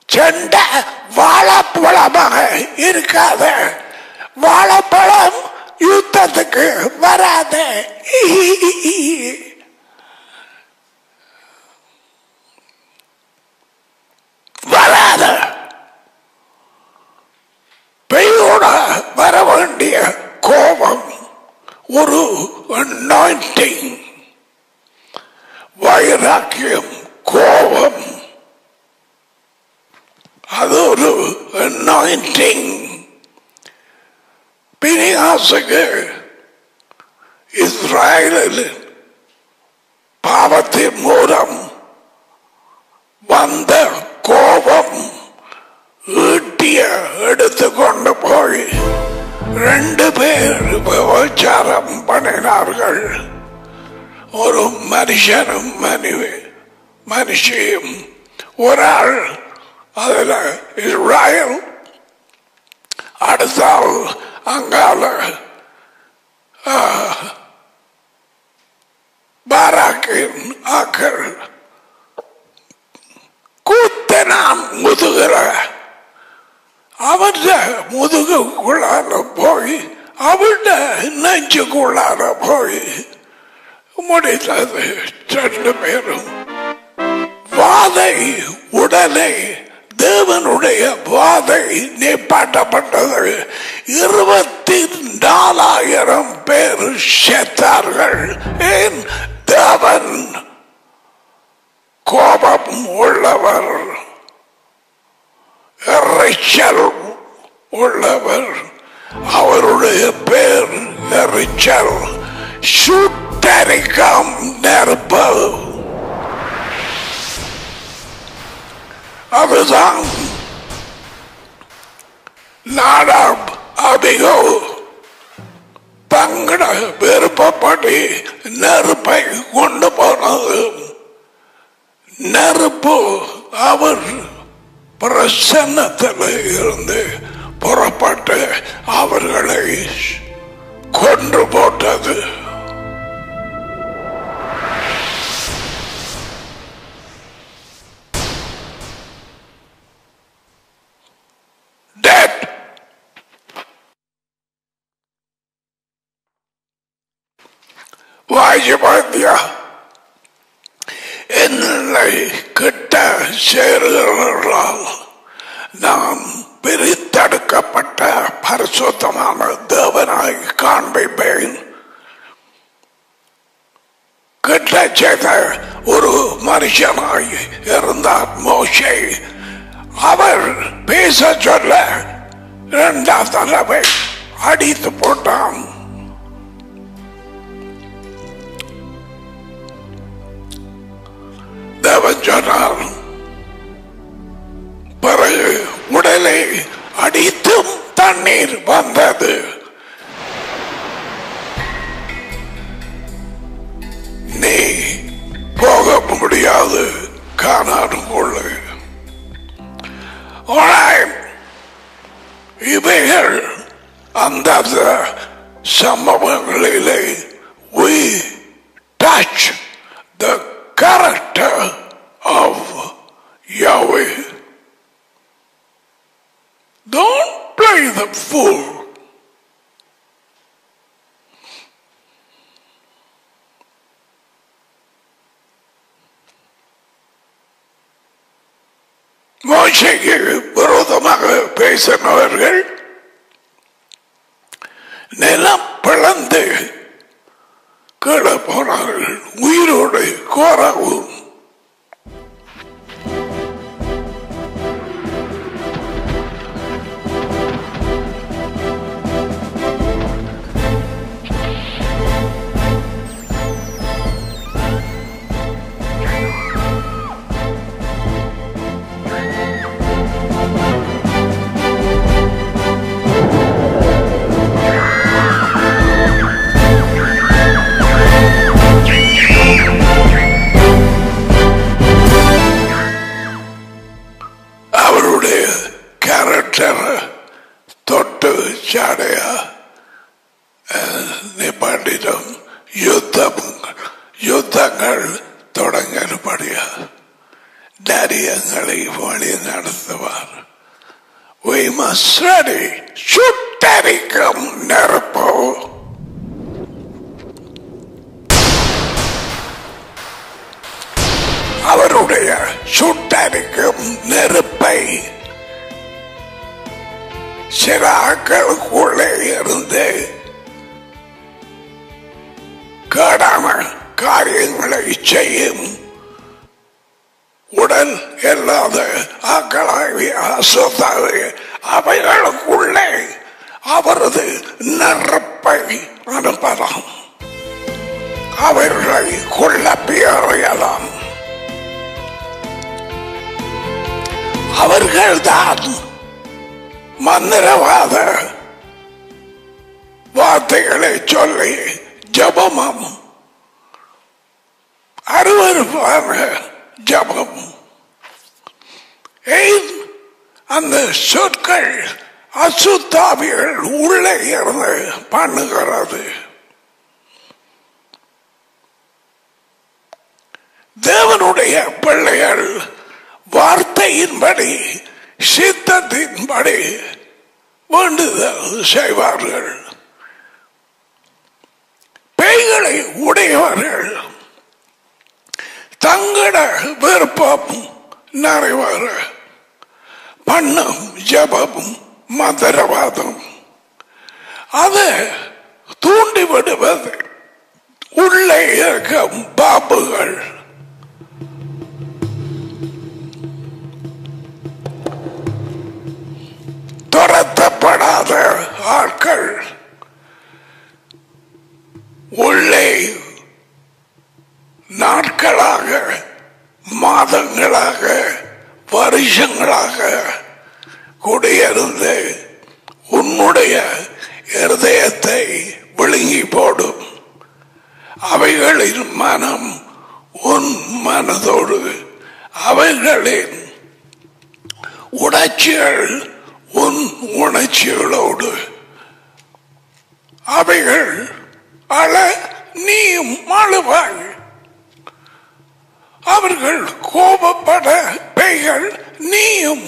செண்ட வாழைப்பழமாக இருக்காத. வாழைப்பழம் யுத்தத்துக்கு வராத. வராத பெய்யோட வர வேண்டிய கோபம் ஒரு அனாயிண்டிங் வைராக்கியம் கோபம். அது ஒரு அனாயிண்டிங் பிரியாசுக்கு இஸ்ராயலில் பாவத்தின் மூலம் வந்த கோபம் ஈட்டிய எடுத்து கொண்டு போய் ரெண்டு பேர் விபச்சாரம் பண்ணினார்கள். ஒரு மனுஷனும் மனைவி மனுஷியும் ஒரு ஆள் அதுல இஸ்ராயல் அடுத்தால் அங்கால பாராக்கின் ஆக்கள் முதுகிற அவன் முதுகுக்குள்ளார போய் அவன் நெஞ்சுக்குள்ளார போய் முடித்தது ரெண்டு பேரும். வாதை உடலை தேவனுடைய வாதை நிப்பாட்டப்பட்டது. இருபத்தி நாலாயிரம் பேர் செத்தார்கள். ஏன்? தேவன் கோபம் உள்ளவர். இறைச்சல் உள்ளவர் அவருடைய பேர் இறைச்சல். சுத்தரிக்கம் நெருப்பு. அதுதான் நாடாம் அபிகோ தங்கட விருப்பப்படி நெருப்பை கொண்டு போனது. நெருப்பு அவர் பிரசன்னத்தில் இருந்து புறப்பட்டு அவர்களை கொன்று போட்டது Dead. வாஜ்பாத்தியா சேருகிறவர்களால் நாம் பிரித்தெடுக்கப்பட்ட பரிசுத்தமான தேவனாய் காண்பிப்பேன். கிட்ட செய்த ஒரு மனுஷனாய் இருந்தார் மோஷை அவர் பேச சொல்ல இரண்டாம் தடவை அடித்து போட்டான். தேவன் சொன்னார் பிறகு உடலை அடித்தும் தண்ணீர் வந்தது நீ போக முடியாது காணாடு கொள்ள இவைகள் அந்த சம்பவங்களிலே we touch the character of Yahweh. Don't play the fool. மோசைக்கு விரோதமாக பேசினவர்கள் நிலம் பிளந்து கீழே போனார்கள் உயிரோடு கோரவும்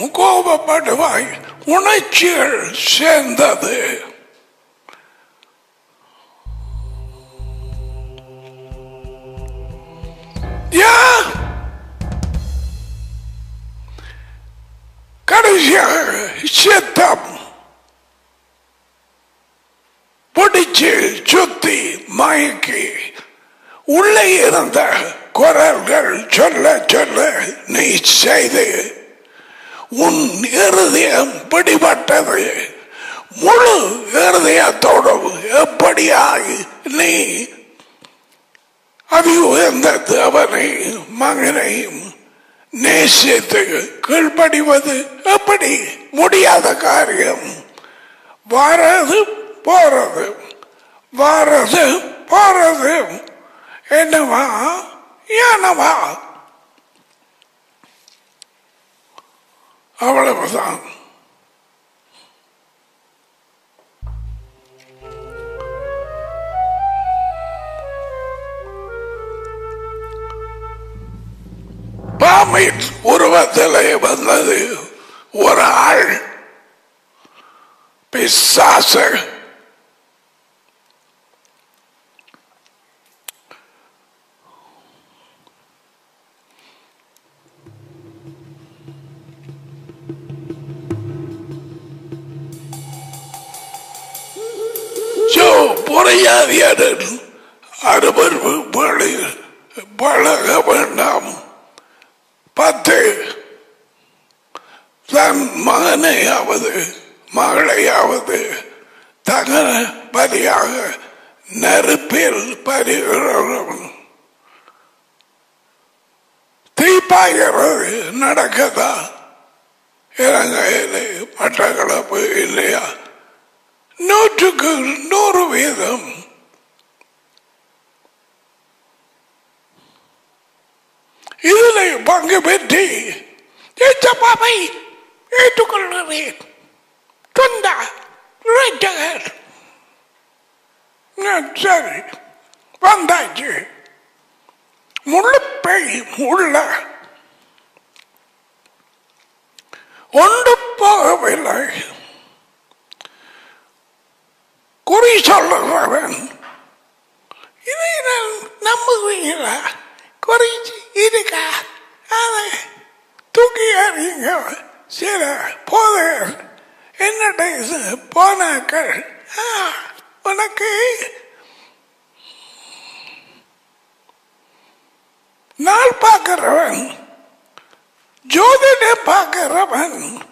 கோபப்படுவாய். உணர்ச்சிகள் சேர்ந்தது. யா கடைசியாக சித்தம் பிடிச்சு சுத்தி மயக்கி உள்ளே இருந்த குரல்கள் சொல்ல சொல்ல நீ செய்து உன் இருதயம் பிடிபட்டது. முழு இருதயத்தோடு எப்படியாகி நீ அதி உயர்ந்த தேவனையும் மகனையும் நேசித்து கீழ்படிவது எப்படி? முடியாத காரியம். வாரது போறது. வாரது போறது. என்னவா? ஏனவா? அவ்வளவுதான் பாம்பின் உருவத்திலே வந்தது. ஒரு ஆள் பிசாசு. புறையாதியடன் அறுவர் பழக வேண்டாம் பத்து. தன் மகனையாவது மகளையாவது தகன பலியாக நெருப்பில் பரிகிறவன் தீப்பாகிறது நடக்கதா? இலங்கையிலே மட்டக்களப்பு இல்லையா? நூற்றுக்கு நூறு வீதம். இதில் பங்கு பெற்றி பாப்பை ஏற்றுக்கொள்கிறேன் சொந்தா ரட்சகர் சரி வந்தாச்சு. முழுப்பை உள்ள ஒன்று போகவில்லை. குறி சொல்லுகிறவன் இதை நான் நம்புவீங்களா குறைச்சி இருக்கா? அதை தூக்கி அறிங்க சில போதைகள் என்ன போனாக்கள். ஆ, உனக்கு நாள் பார்க்கிறவன் ஜோதிட பார்க்கிறவன்.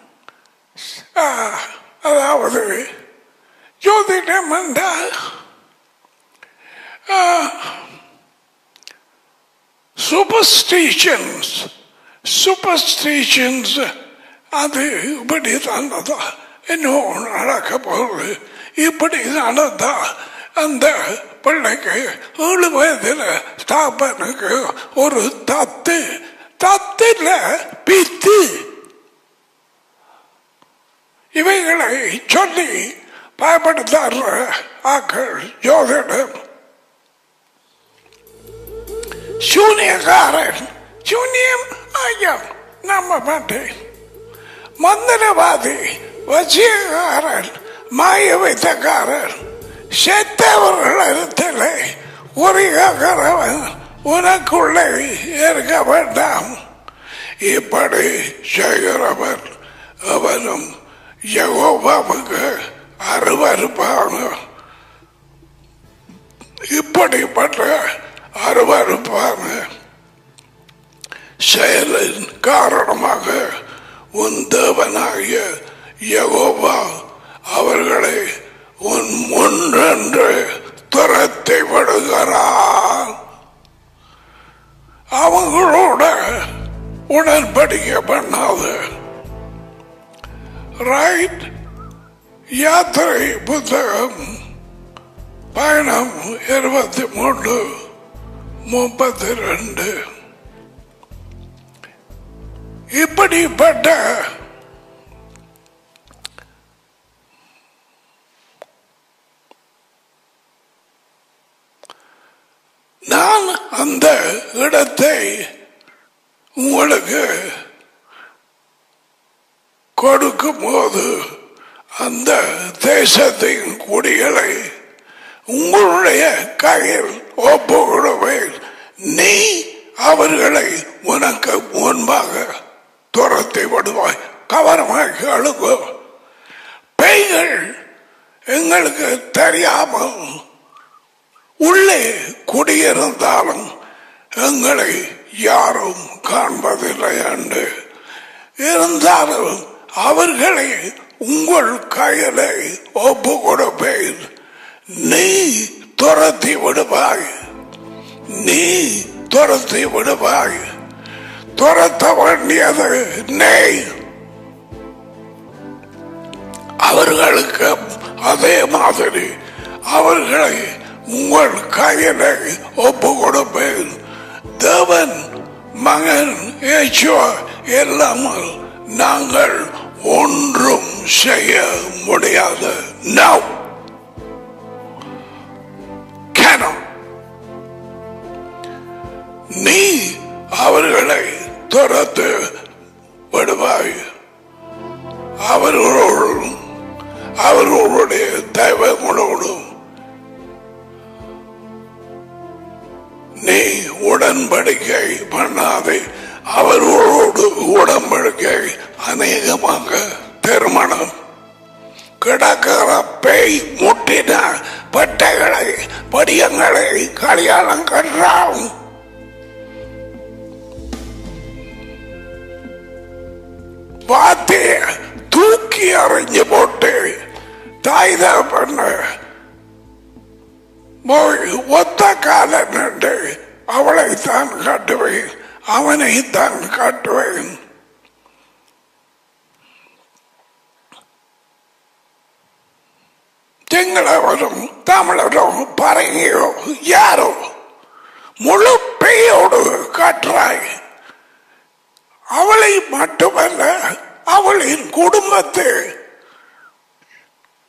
ஆ, அதாவது ஜோதிடம் வந்தால் சூப்பர்ஸ்டிஷன்ஸ் சூப்பர்ஸ்டிஷன்ஸ் அது இப்படி தானதா இன்னும் நடக்க போகுது. இப்படி நடந்தா அந்த பிள்ளைக்கு ஏழு வயதில் ஸ்தாபனுக்கு ஒரு தத்து தத்துல பித்து. இவைகளை சொல்லி பயப்படுத்தார் ஆக்கள் ஜோதிடம் சூனியக்காரன். சூனியம் ஐயம் நம்ப மாட்டேன் மந்திரவாதி வசியக்காரன் மாய வைத்தக்காரன் செத்தவர்களிடத்தில் உரிகாக்கிறவன் உனக்குள்ளே இருக்க வேண்டாம். இப்படி செய்கிறவன் அவனும் யகோபாவுக்கு அருவருப்பான இப்படிப்பட்ட அருவருப்பான செயலின் காரணமாக உன் தேவனாகிய யகோபா அவர்களை உன் முன்னென்று துரத்தி விடுகிறார். அவங்களோட உடன்படிக்கை பண்ணாது. ரைட் யாத்திரை புத்தகம் பயணம் இருபத்தி மூன்று முப்பத்தி ரெண்டு. இப்படிப்பட்ட நான் அந்த இடத்தை உங்களுக்கு கொடுக்கும் போது அந்த தேசத்தின் குடிகளை உங்களுடைய கையில் ஒப்புவிடுவேன் நீ அவர்களை உனக்கு முன்பாக துரத்தி விடுவாய். கவனமாக அழுகு. பெய்கள் எங்களுக்கு தெரியாமல் உள்ளே குடியிருந்தாலும் எங்களை யாரும் காண்பதில்லை என்று இருந்தாலும் அவர்களை உங்கள் கையிலே ஒப்பு கொடுப்பேன் நீ துரத்தி விடுவாய். நீ துரத்தி விடுவாய். துரத்த வேண்டியது நீ. அவர்களுக்கு அதே மாதிரி அவர்களை உங்கள் கையிலே ஒப்பு கொடுப்பேன் தேவன் மகன் ஏச்சுவா இல்லாமல் நாங்கள் ஒன்றும் செய்ய முடியாது. Now. Cannot. நீ அவர்களை துரத்து விடுவாய். அவர்களோடும் அவர்களுடைய தேவைகளோடும் நீ உடன்படிக்கை பண்ணாதே. அவர்களோடு உடன்படிக்கை அநேகமாக திருமணம். கிடக்கிற பேய் முட்டின பட்டைகளை படியங்களை கல்யாணம் கண்டாம் பார்த்து தூக்கி அறிஞ்சு போட்டு தாய்த பண்ண ஒத்த கால நின்று அவளை தான் காட்டுவேன் அவனை தான் காட்டுவேன். சிங்களவரும் தமிழரும் பரங்கியோ யாரோ முழு பெயோடு காற்றாய். அவளை மட்டுமல்ல அவளின் குடும்பத்து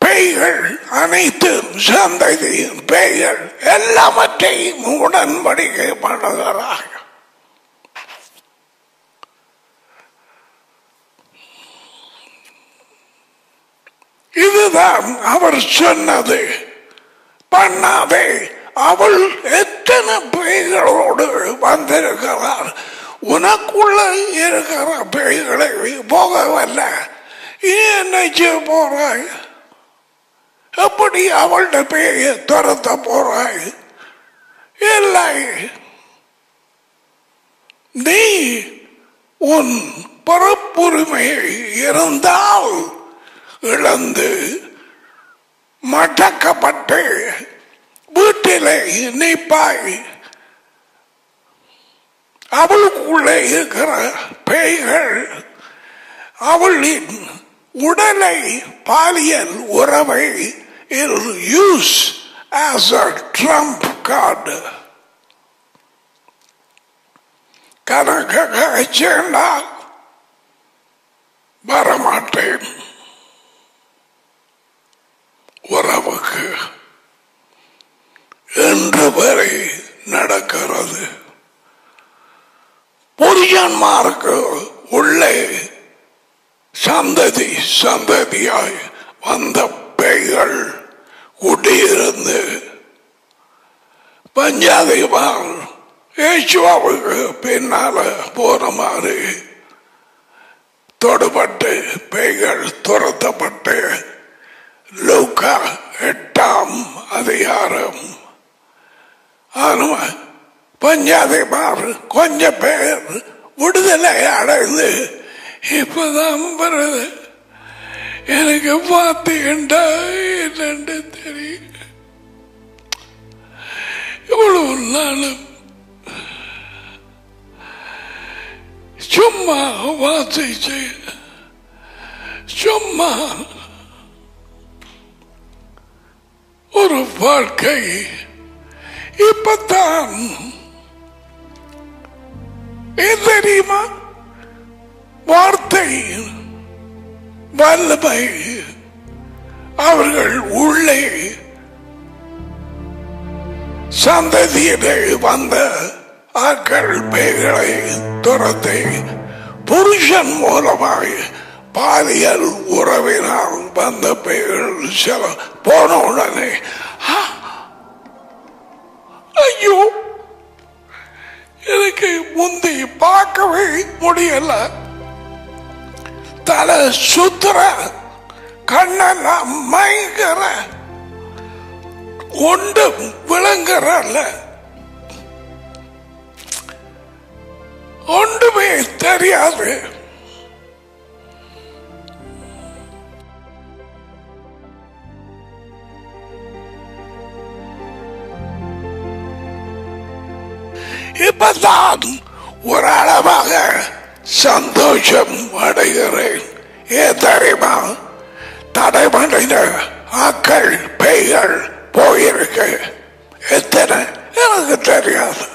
பேய்கள் அனைத்து சந்ததியின் பேய்கள் எல்லாவற்றையும் உடன்படிக்கை பண்ணுகிறார்கள். இதுதான் அவர் சொன்னது. பண்ணாதே அவள் எத்தனை பேய்களோடு வந்திருக்கிறார். உனக்குள்ள இருக்கிற பேய்களை போகவல்ல. இனி என்ன செய்ய போறாய்? எப்படி அவள்கிட்ட பேய துரத்த போறாய்? இல்லை. நீ உன் பரப்புரிமையை இருந்தால் இழந்து மடக்கப்பட்டு வீட்டிலே நிற்பாய் அவளுக்குள்ளே இருக்கிற பேய்கள் அவளின் உடலை பாலியல் உறவை use as a trump card கணக்காக சேர்ந்தால் வரமாட்டேன். என்று வரை நடக்கிறது. புரியன்மாருக்கு உள்ளே சந்ததி சந்ததியாய் வந்த பெய்கள் குடியிருந்து பஞ்சாதிபால் ஏசுவாவுக்கு பின்னால போற மாதிரி தொடுபட்டு பெய்கள் துரத்தப்பட்டு லூக்கா எட்டாம் அதிகாரம். ஆனா பஞ்சாதிமார் கொஞ்ச பேர் விடுதலை அடைந்து இப்பதான் வருது எனக்கு பார்த்தீங்கண்டா என்னன்னு தெரியும். இவ்வளவு நாளும் சும்மா வாசிச்சு சும்மா ஒரு வாழ்க்கை இப்பத்தான். தெரியுமா? வார்த்தை வல்லமை அவர்கள் உள்ளே சந்ததியிலே வந்த ஆக்கள் பேய்களை துரத்தை புருஷன் மூலமாக பாலியல் உறவினால் வந்த பெயர் சில போன உடனே ஐயோ எனக்கு முந்தி பார்க்கவே முடியல. தலை சுத்துற கண்ணெல்லாம் மயங்கிற கொண்டு விளங்குறல்ல ஒன்றுமே தெரியாது. இப்பதான் ஒரு அளவாக சந்தோஷம் அடைகிறேன். ஏன் தெரியுமா? தடைமடைந்த ஆக்கள் பெய்கள் போயிருக்கு. எத்தனை? எனக்கு தெரியாது.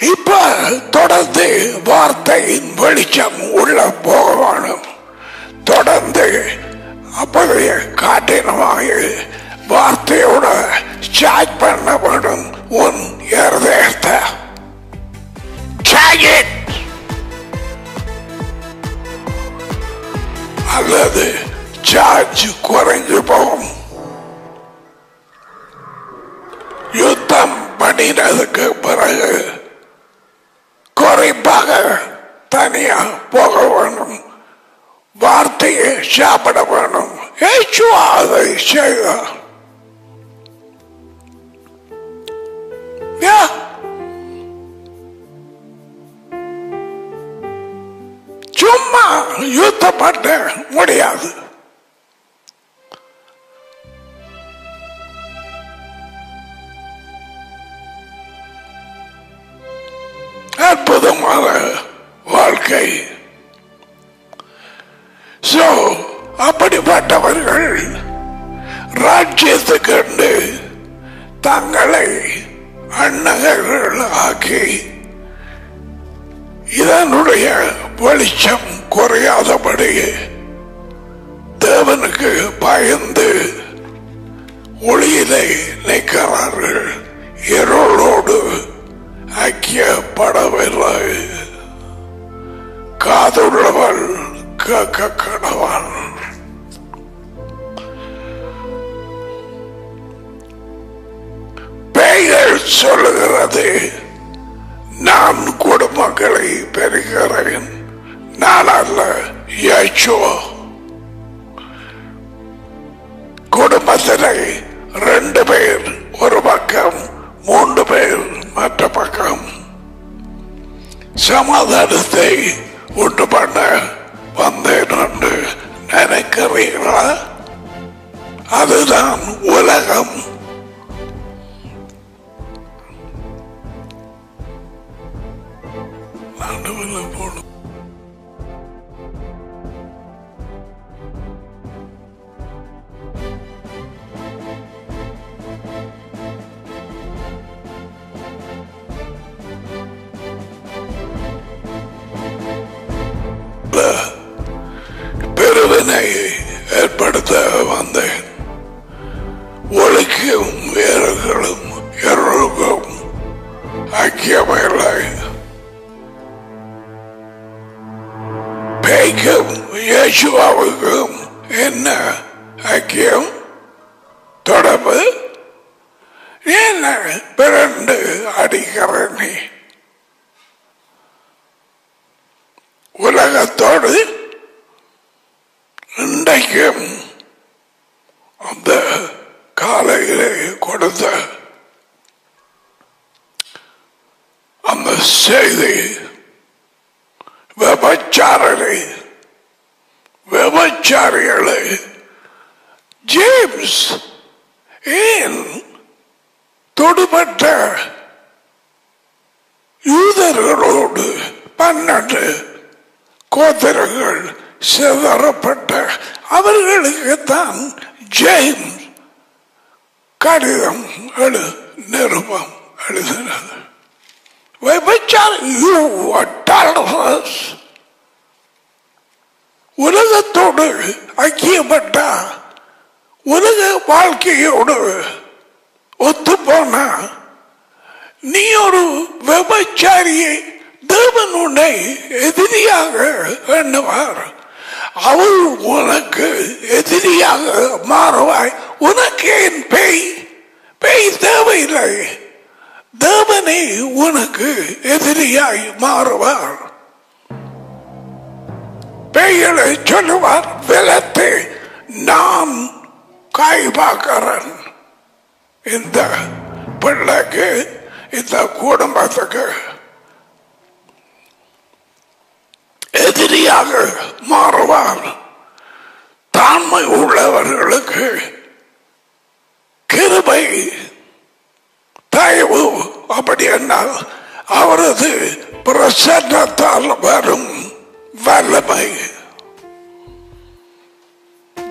இப்ப தொடர்ந்து வார்த்தையின் வெளிச்சம் உள்ள போக வேணும் தொடர்ந்து அப்படியே காட்டினமாக வார்த்தையோட சாட் பண்ண வேண்டும் உன் இருதயத்தை Charge it! அல்லது சார்ஜ் குறைஞ்சு போகும் யுத்தம் பண்ணினதுக்கு பிறகு குறிப்பாக தனியா போக வேண்டும் வார்த்தையை சாப்பிட வேண்டும் அதை செய்ய Yeah. சும்மா யுத்தம் பாட்ட முடியாது. அற்புதமான வாழ்க்கை. சோ அப்படிப்பட்டவர்கள் ராஜ்யத்துக்கு தங்களை அன்னகர்கள் ஆக்கி இதனுடைய வெளிச்சம் குறையாதபடி தேவனுக்கு பயந்து ஒளியிலே நிற்கிறார்கள். இருளோடு ஐக்கியப்படவில்லை. காதுள்ளவள் கேட்க கடவான் பெயர் சொல்லுகிறது. நான் குடும்பங்களை பெறுகிறேன். நான் அல்ல ஏச்சோ குடும்பத்தினை ரெண்டு பேர் ஒரு பக்கம் மூன்று பேர் மற்ற பக்கம். சமாதானத்தை உண்டு பண்ண வந்தேன் என்று நினைக்கிறீர்களா? அதுதான் உலகம். மாறுவார் தாண்மை உள்ளவர்களுக்கு கிருபை தயவு அப்படி என்றால் அவரது பிரசன்னத்தால் வரும் வல்லமை.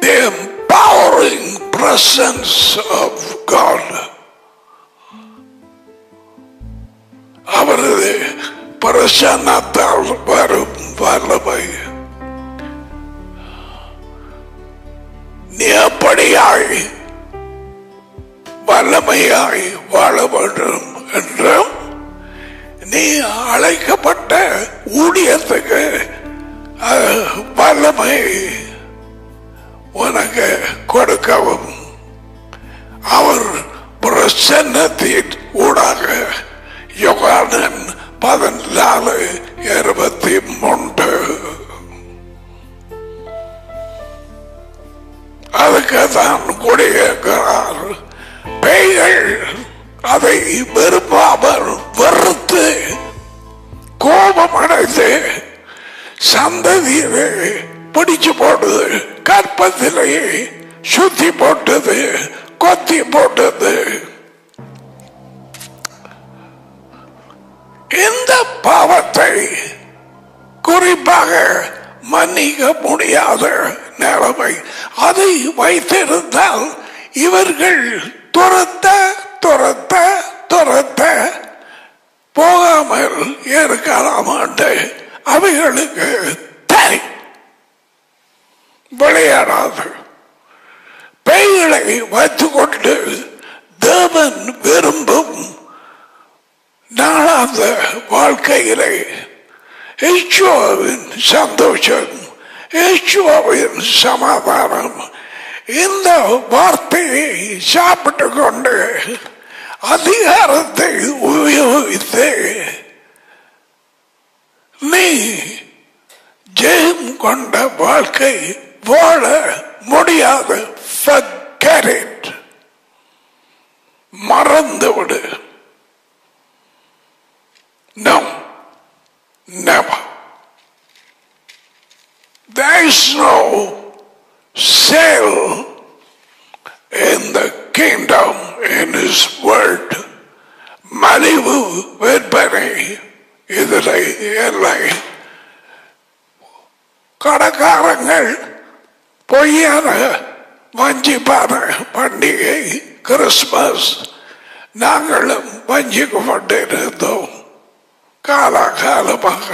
The empowering presence of God. அவரது பிரசன்னத்தால் வரும் வல்லமை. அப்படியாய் வல்லமையாய் வாழ வேண்டும் என்றும் நீ அழைக்கப்பட்ட ஊழியத்துக்கு வல்லமை உனக்கு கொடுக்கவும். அவர் பிரசன்னத்தின் ஊடாக யோகானன் பதினாலு இருபத்தி மூன்று அதுக்கு தான் குடியிருக்கிறார் பேய்கள் அதை விரும்பாமல் வெறுத்து கோபம் அடைந்து சந்ததியிலே பிடிச்சு போட்டது கற்பத்திலேயே சுத்தி போட்டது கொத்தி போட்டது. இந்த பாவத்தை குறிப்பாக மன்னிக்க முடியாத நிலைமை அதை வைத்திருந்தால் இவர்கள் துரத்த துரத்த துரத்த போகாமல் இருக்கலாம் என்று அவைகளுக்கு தரி விளையாடாது. பேய்களை வைத்துக்கொண்டு தேவன் விரும்பும் நாளாந்த வாழ்க்கையிலே ஈஸ்வரின் சந்தோஷம் இயேசுவின் சமாதானம் இந்த வார்த்தையை சாப்பிட்டு கொண்டு அதிகாரத்தை உபயோகித்து நீ ஜெயம் கொண்ட வாழ்க்கை வாழ முடியாது Forget it. மறந்துவிடு No, never. There is no sale in the kingdom in His word. மலிவு விற்பனை இதில் இல்லை கடைக்காரங்கள் பொய்யான வஞ்சிப்பான பண்டிகை கிறிஸ்துமஸ் நாங்களும் வஞ்சிக்கப்பட்டிருந்தோம் காலகாலமாக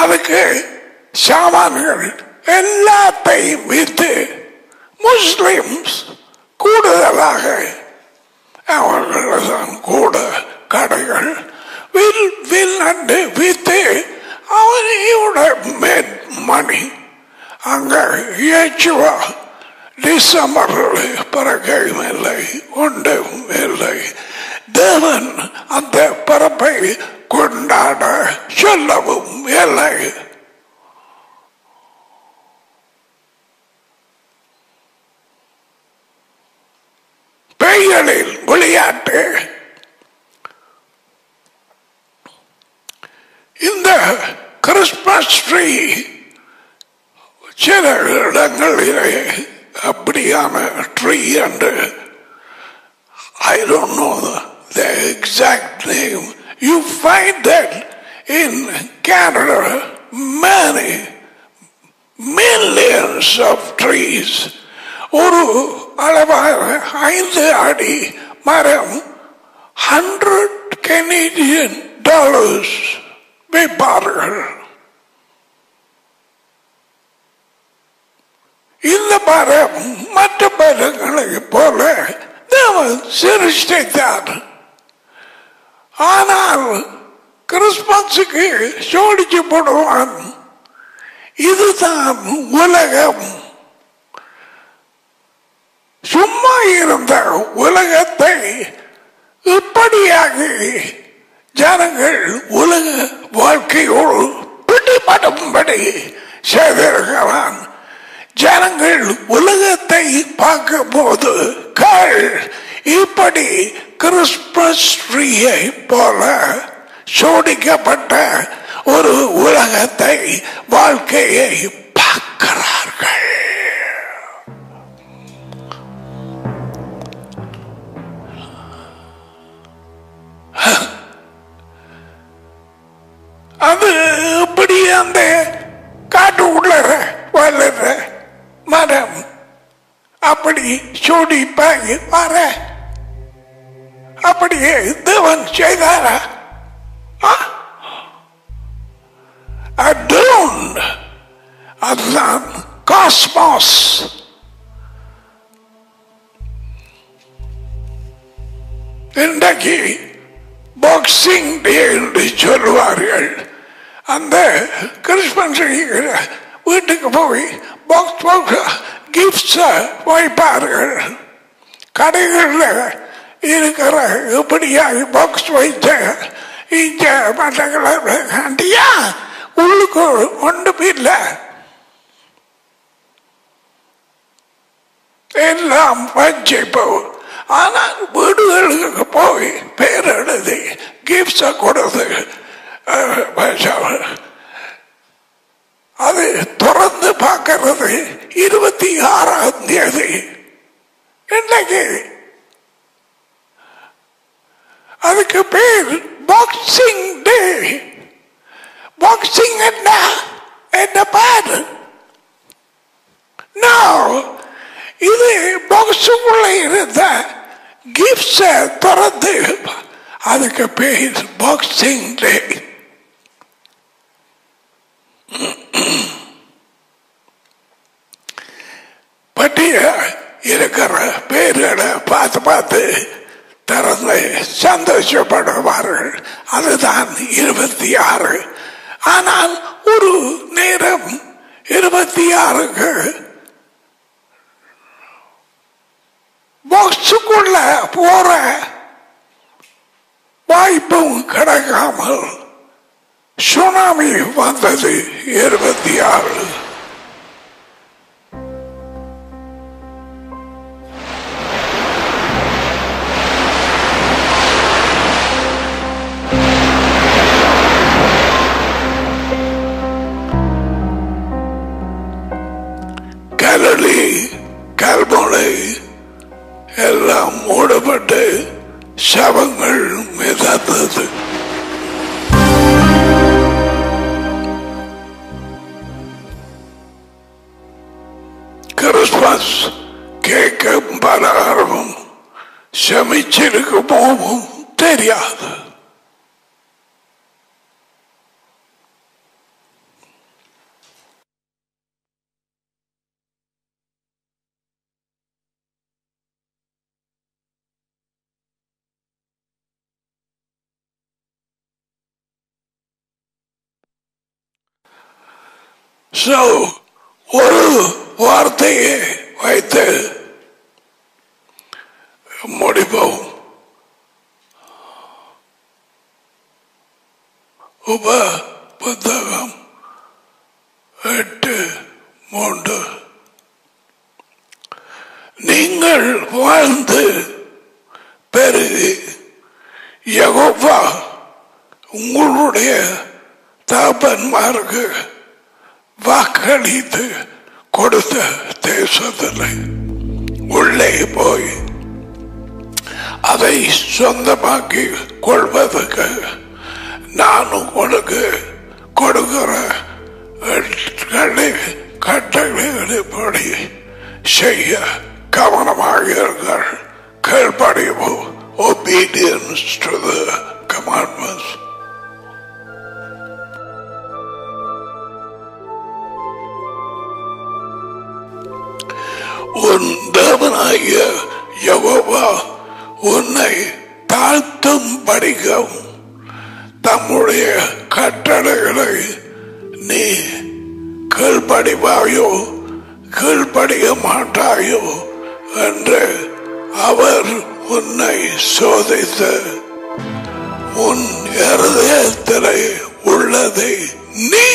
அதுக்கு சாமான்கள் எல்லாத்தையும் விற்று முஸ்லிம்ஸ் கூடுதலாக அவர்களிடம் கூட கடைகள் வில் வில் அண்டு வித்து அவரையோட மேட் மணி அங்கே ஏச்சுவா டிசம்பரில் பிறகையும் இல்லை ஒன்றும் இல்லை தேவன் அந்த பரப்பை கொண்டாட சொல்லவும் இல்லை பெய்களில் விளையாட்டு இந்த கிறிஸ்மஸ் ட்ரீ சில இடங்களிலே அப்படியான ட்ரீ என்று I don't know the, the exact name. You find that in Canada, many millions of trees. ஒரு அளவாக ஐந்து அடி மரம் ஹண்ட்ரட் கெனடியன் டாலர்ஸ் விற்பார்கள் இந்த மரம் மற்ற மரங்களை போல தேவன் சிருஷ்டித்தார் ஆனால் கிறிஸ்மஸுக்கு சோடிச்சு போடுவான். இதுதான் உலகம். சும்மா இருந்த உலகத்தை இப்படியாக ஜனங்கள் உலக வாழ்க்கையோடு பிடிபடும்படி செய்திருக்கிறான். ஜனங்கள் உலகத்தை பார்க்கும் போது கள் இப்படி கிறிஸ்துமஸ் ட்ரீயை போல சோடிக்கப்பட்ட ஒரு உலகத்தை வாழ்க்கையை பார்க்கிறார்கள். அது எப்படி அந்த காட்டு உள்ளற வளர்ற மரம் அப்படி சோடிப்பாங்க வர அப்படியே தேவன் செய்தாரா? அடோன் அதுதான் காஸ்மாஸ் இன்றைக்கு பாக்ஸிங் டே என்று சொல்லுவார்கள். அந்த கிறிஸ்மஸ் வீட்டுக்கு போய் பாக்ஸ் பாக்ஸ் கிஃப்ட்ஸ் வைப்பார்கள் கடைகளில் இருக்கிற எப்படியா பாக்ஸ் வைத்த இங்க மட்டங்களை உள்ளுக்கு ஒன்றும் இல்லை. எல்லாம் பஞ்சு போகும் ஆனால் வீடுகளுக்கு போய் பேர் எழுதி கிஃப்ட்ஸை கொடுத்து அது திறந்து பார்க்கறது இருபத்தி ஆறாம் தேதி. இன்னைக்கு அதுக்கு பேர் பாக்ஸிங் டே பாக்ஸிங் என்ன? என்ன பேர்? நான் இது பாக்ஸுக்குள்ள இருந்த கிஃப்ட்ஸ திறந்து அதுக்கு பேர் பாக்ஸிங் டே பட்டிய இருக்கிற பேர்களை பார்த்து பார்த்து திறந்து சந்தோஷப்படுவார்கள். அதுதான் இருபத்தி ஆறு ஆனால் ஒரு நேரம் இருபத்தி ஆறுக்கு பாக்ஸுக்குள்ள போற வாய்ப்பும் கிடைக்காமல் சுனாமி வந்தது இருபத்தி ஆறு ஒரு வார்த்தையை வைத்து முடிப்போம். உப புத்தகம் எட்டு மூன்று. நீங்கள் வாழ்ந்து பெருகி யகோபா உங்களுடைய தாப்பன்மாருக்கு வாக்களித்து கொடுத்த தேசத்தில் உள்ளே போய் அதை சொந்தமாக்கி கொள்வதற்கு நான் உங்களுக்கு கொடுக்கிற கட்டளைப்படி செய்ய கவனமாக இருங்கள். கீழ்ப்படிவு obedience to the commandments. உன் தேவனாகிய யகோவா உன்னை தாழ்த்தும் படிக்கும் தம்முடைய கட்டளைகளை நீ கீழ்படிவாயோ கீழ்படிய மாட்டாயோ என்று அவர் உன்னை சோதித்து உன் இருதயத்திலே உள்ளதை நீ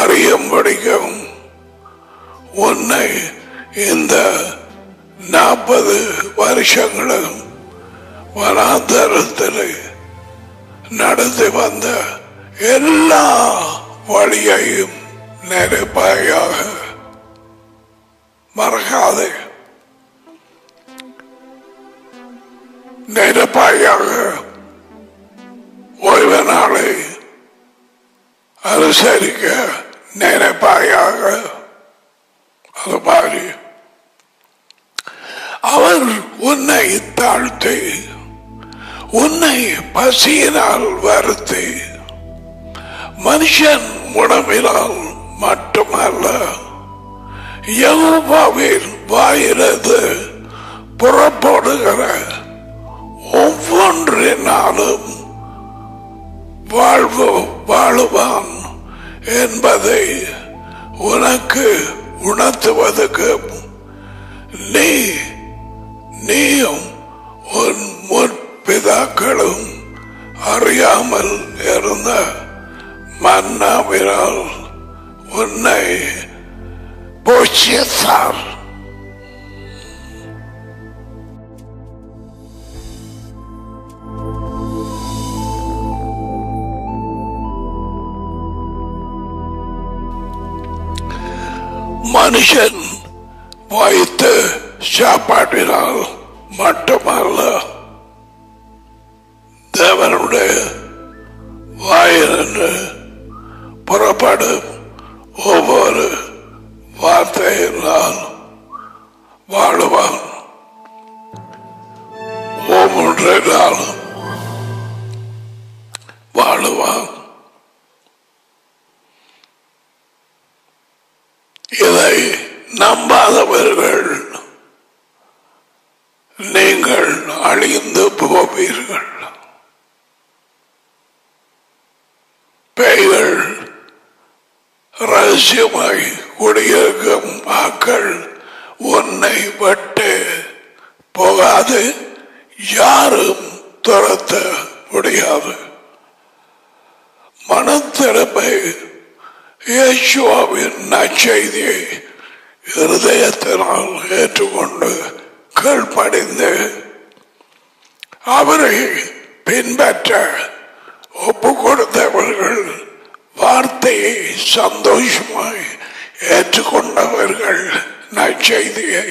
அறியும்படிக்கும் உன்னை இந்த நாற்பது வருஷங்களும் வனாந்தரத்தில் நடந்து வந்த எல்லா வழியையும் நெருப்பாயாக மறக்காது. நெருப்பாயாக ஓய்வு நாளை அனுசரிக்க நெருப்பாயாக அது மாதிரி அவர் உன்னை தாழ்த்து உன்னை பசியினால் வருத்தி மனுஷன் உணவினால் மட்டுமல்ல யெகோவாவின் வாயிலிருந்து புறப்படுகிற ஒவ்வொன்றினாலும் வாழ்வு வாழுவான் என்பதை உனக்கு உணர்த்துவதற்கு நீ நீயும் உன் முற்பிதாக்களும் அறியாமல் இருந்த மன்னாவினால் உன்னை போஷித்தார் மனுஷன் வைத்து சாப்பாட்டினால் மட்டுமல்ல தேவனுடைய வாயிலிருந்து புறப்படும் ஒவ்வொரு வார்த்தையினால் வாழுவான். ஒவ்வொன்றினாலும் வாழுவான். இதை நம்பாதவர்கள் நீங்கள் அழிந்து போவீர்கள். பேய்கள் ரகசியமாய் குடியிருக்கும் மக்கள் உன்னை விட்டு போகாது. யாரும் துரத்த முடியாது. மனத்திறமை இயேசுவாவின் நச்செய்தியை இருதயத்தினால் ஏற்றுக்கொண்டு கீழ்ப்படிந்து அவரை பின்பற்ற ஒப்பு கொடுத்தவர்கள் வார்த்தையை சந்தோஷமாய் ஏற்றுக்கொண்டவர்கள் நற்செய்தியை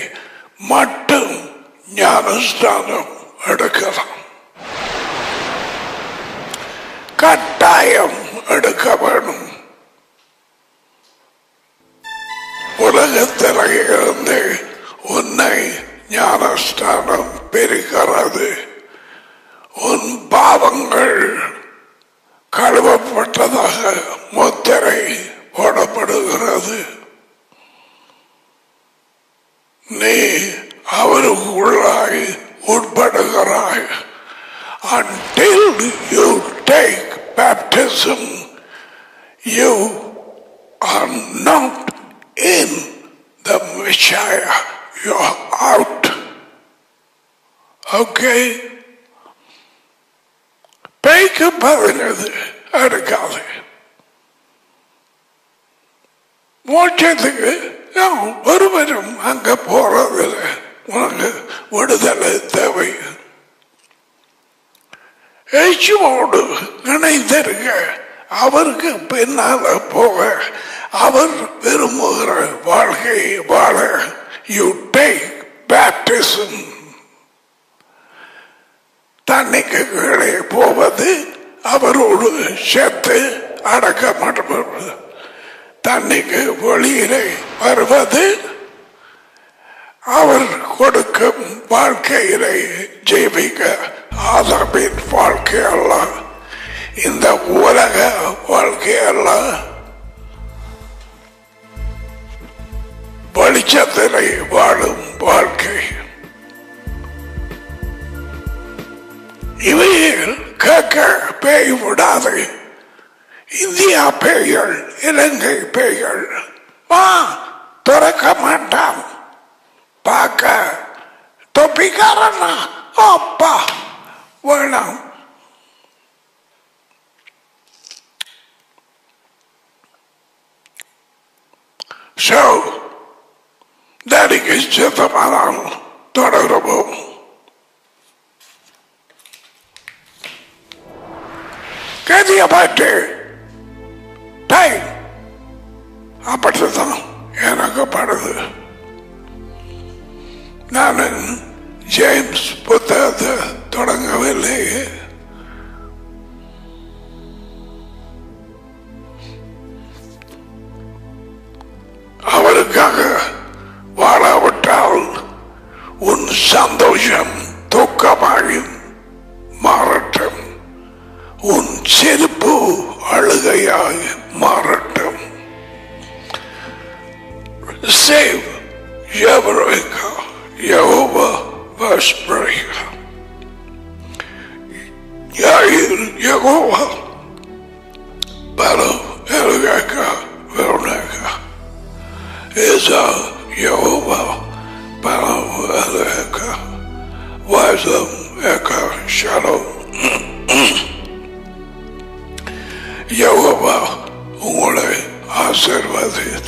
மட்டும் ஞானஸ்தானம் எடுக்கலாம் கட்டாயம் எடுக்க வேணும் ஞானம் பெறுகிறது. உன் பாவங்கள் கழுவப்பட்டதாக முத்திரை போடப்படுகிறது. நீ அவருக்குள்ளாய் உட்படுகிறாய். Until you take baptism you are not in the Messiah. You are out. Okay. பேய்க்கு பதினது எடுக்காது மோட்சத்துக்கு நான் ஒருவரும் அங்க போறதில்லை உனக்கு விடுதலை தேவை இயேசுவோடு இணைந்திருக்க அவருக்கு பின்னால போக அவர் விரும்புகிற வாழ்க்கை வாழ யூ டேக் பேப்டிசம் தண்ணிக்கு கீழே போவது அவரோடு சேர்த்து அடக்கப்படுவது தண்ணிக்கு வெளியிலே வருவது அவர் கொடுக்கும் வாழ்க்கையிலே ஜீவிக்க ஆதாமின் வாழ்க்கை அல்ல. இந்த உலக வாழ்க்கை அல்ல. வெளிச்சத்திலே வாழும் வாழ்க்கை. இவையில் கேட்க பேய் விடாது இந்தியா பேய்கள் இலங்கை பேய்கள். வா திறக்க மாட்டான். பார்க்க தொப்பிக்காரனா? அப்பா வேணாம். So, daddyக்கு சித்தமானால் தொடருவோம். கேதிய பாட்டு டைம் அப்படித்தான் எனக்கு படுது. நான் ஜேம்ஸ் புத்தகத்தை தொடங்கவில்லை. அவருக்காக வாழாவிட்டால் உன் சந்தோஷம் தூக்கமாகும் உன் செருப்பு அழுகையாய் மாறட்டும் save Yahweh, Jehovah Vasbreka. Yair Jehovah, Balo Elgaka Velnaka. Isa Jehovah, Balo Elgaka. Wisdom Eka Shalom. observas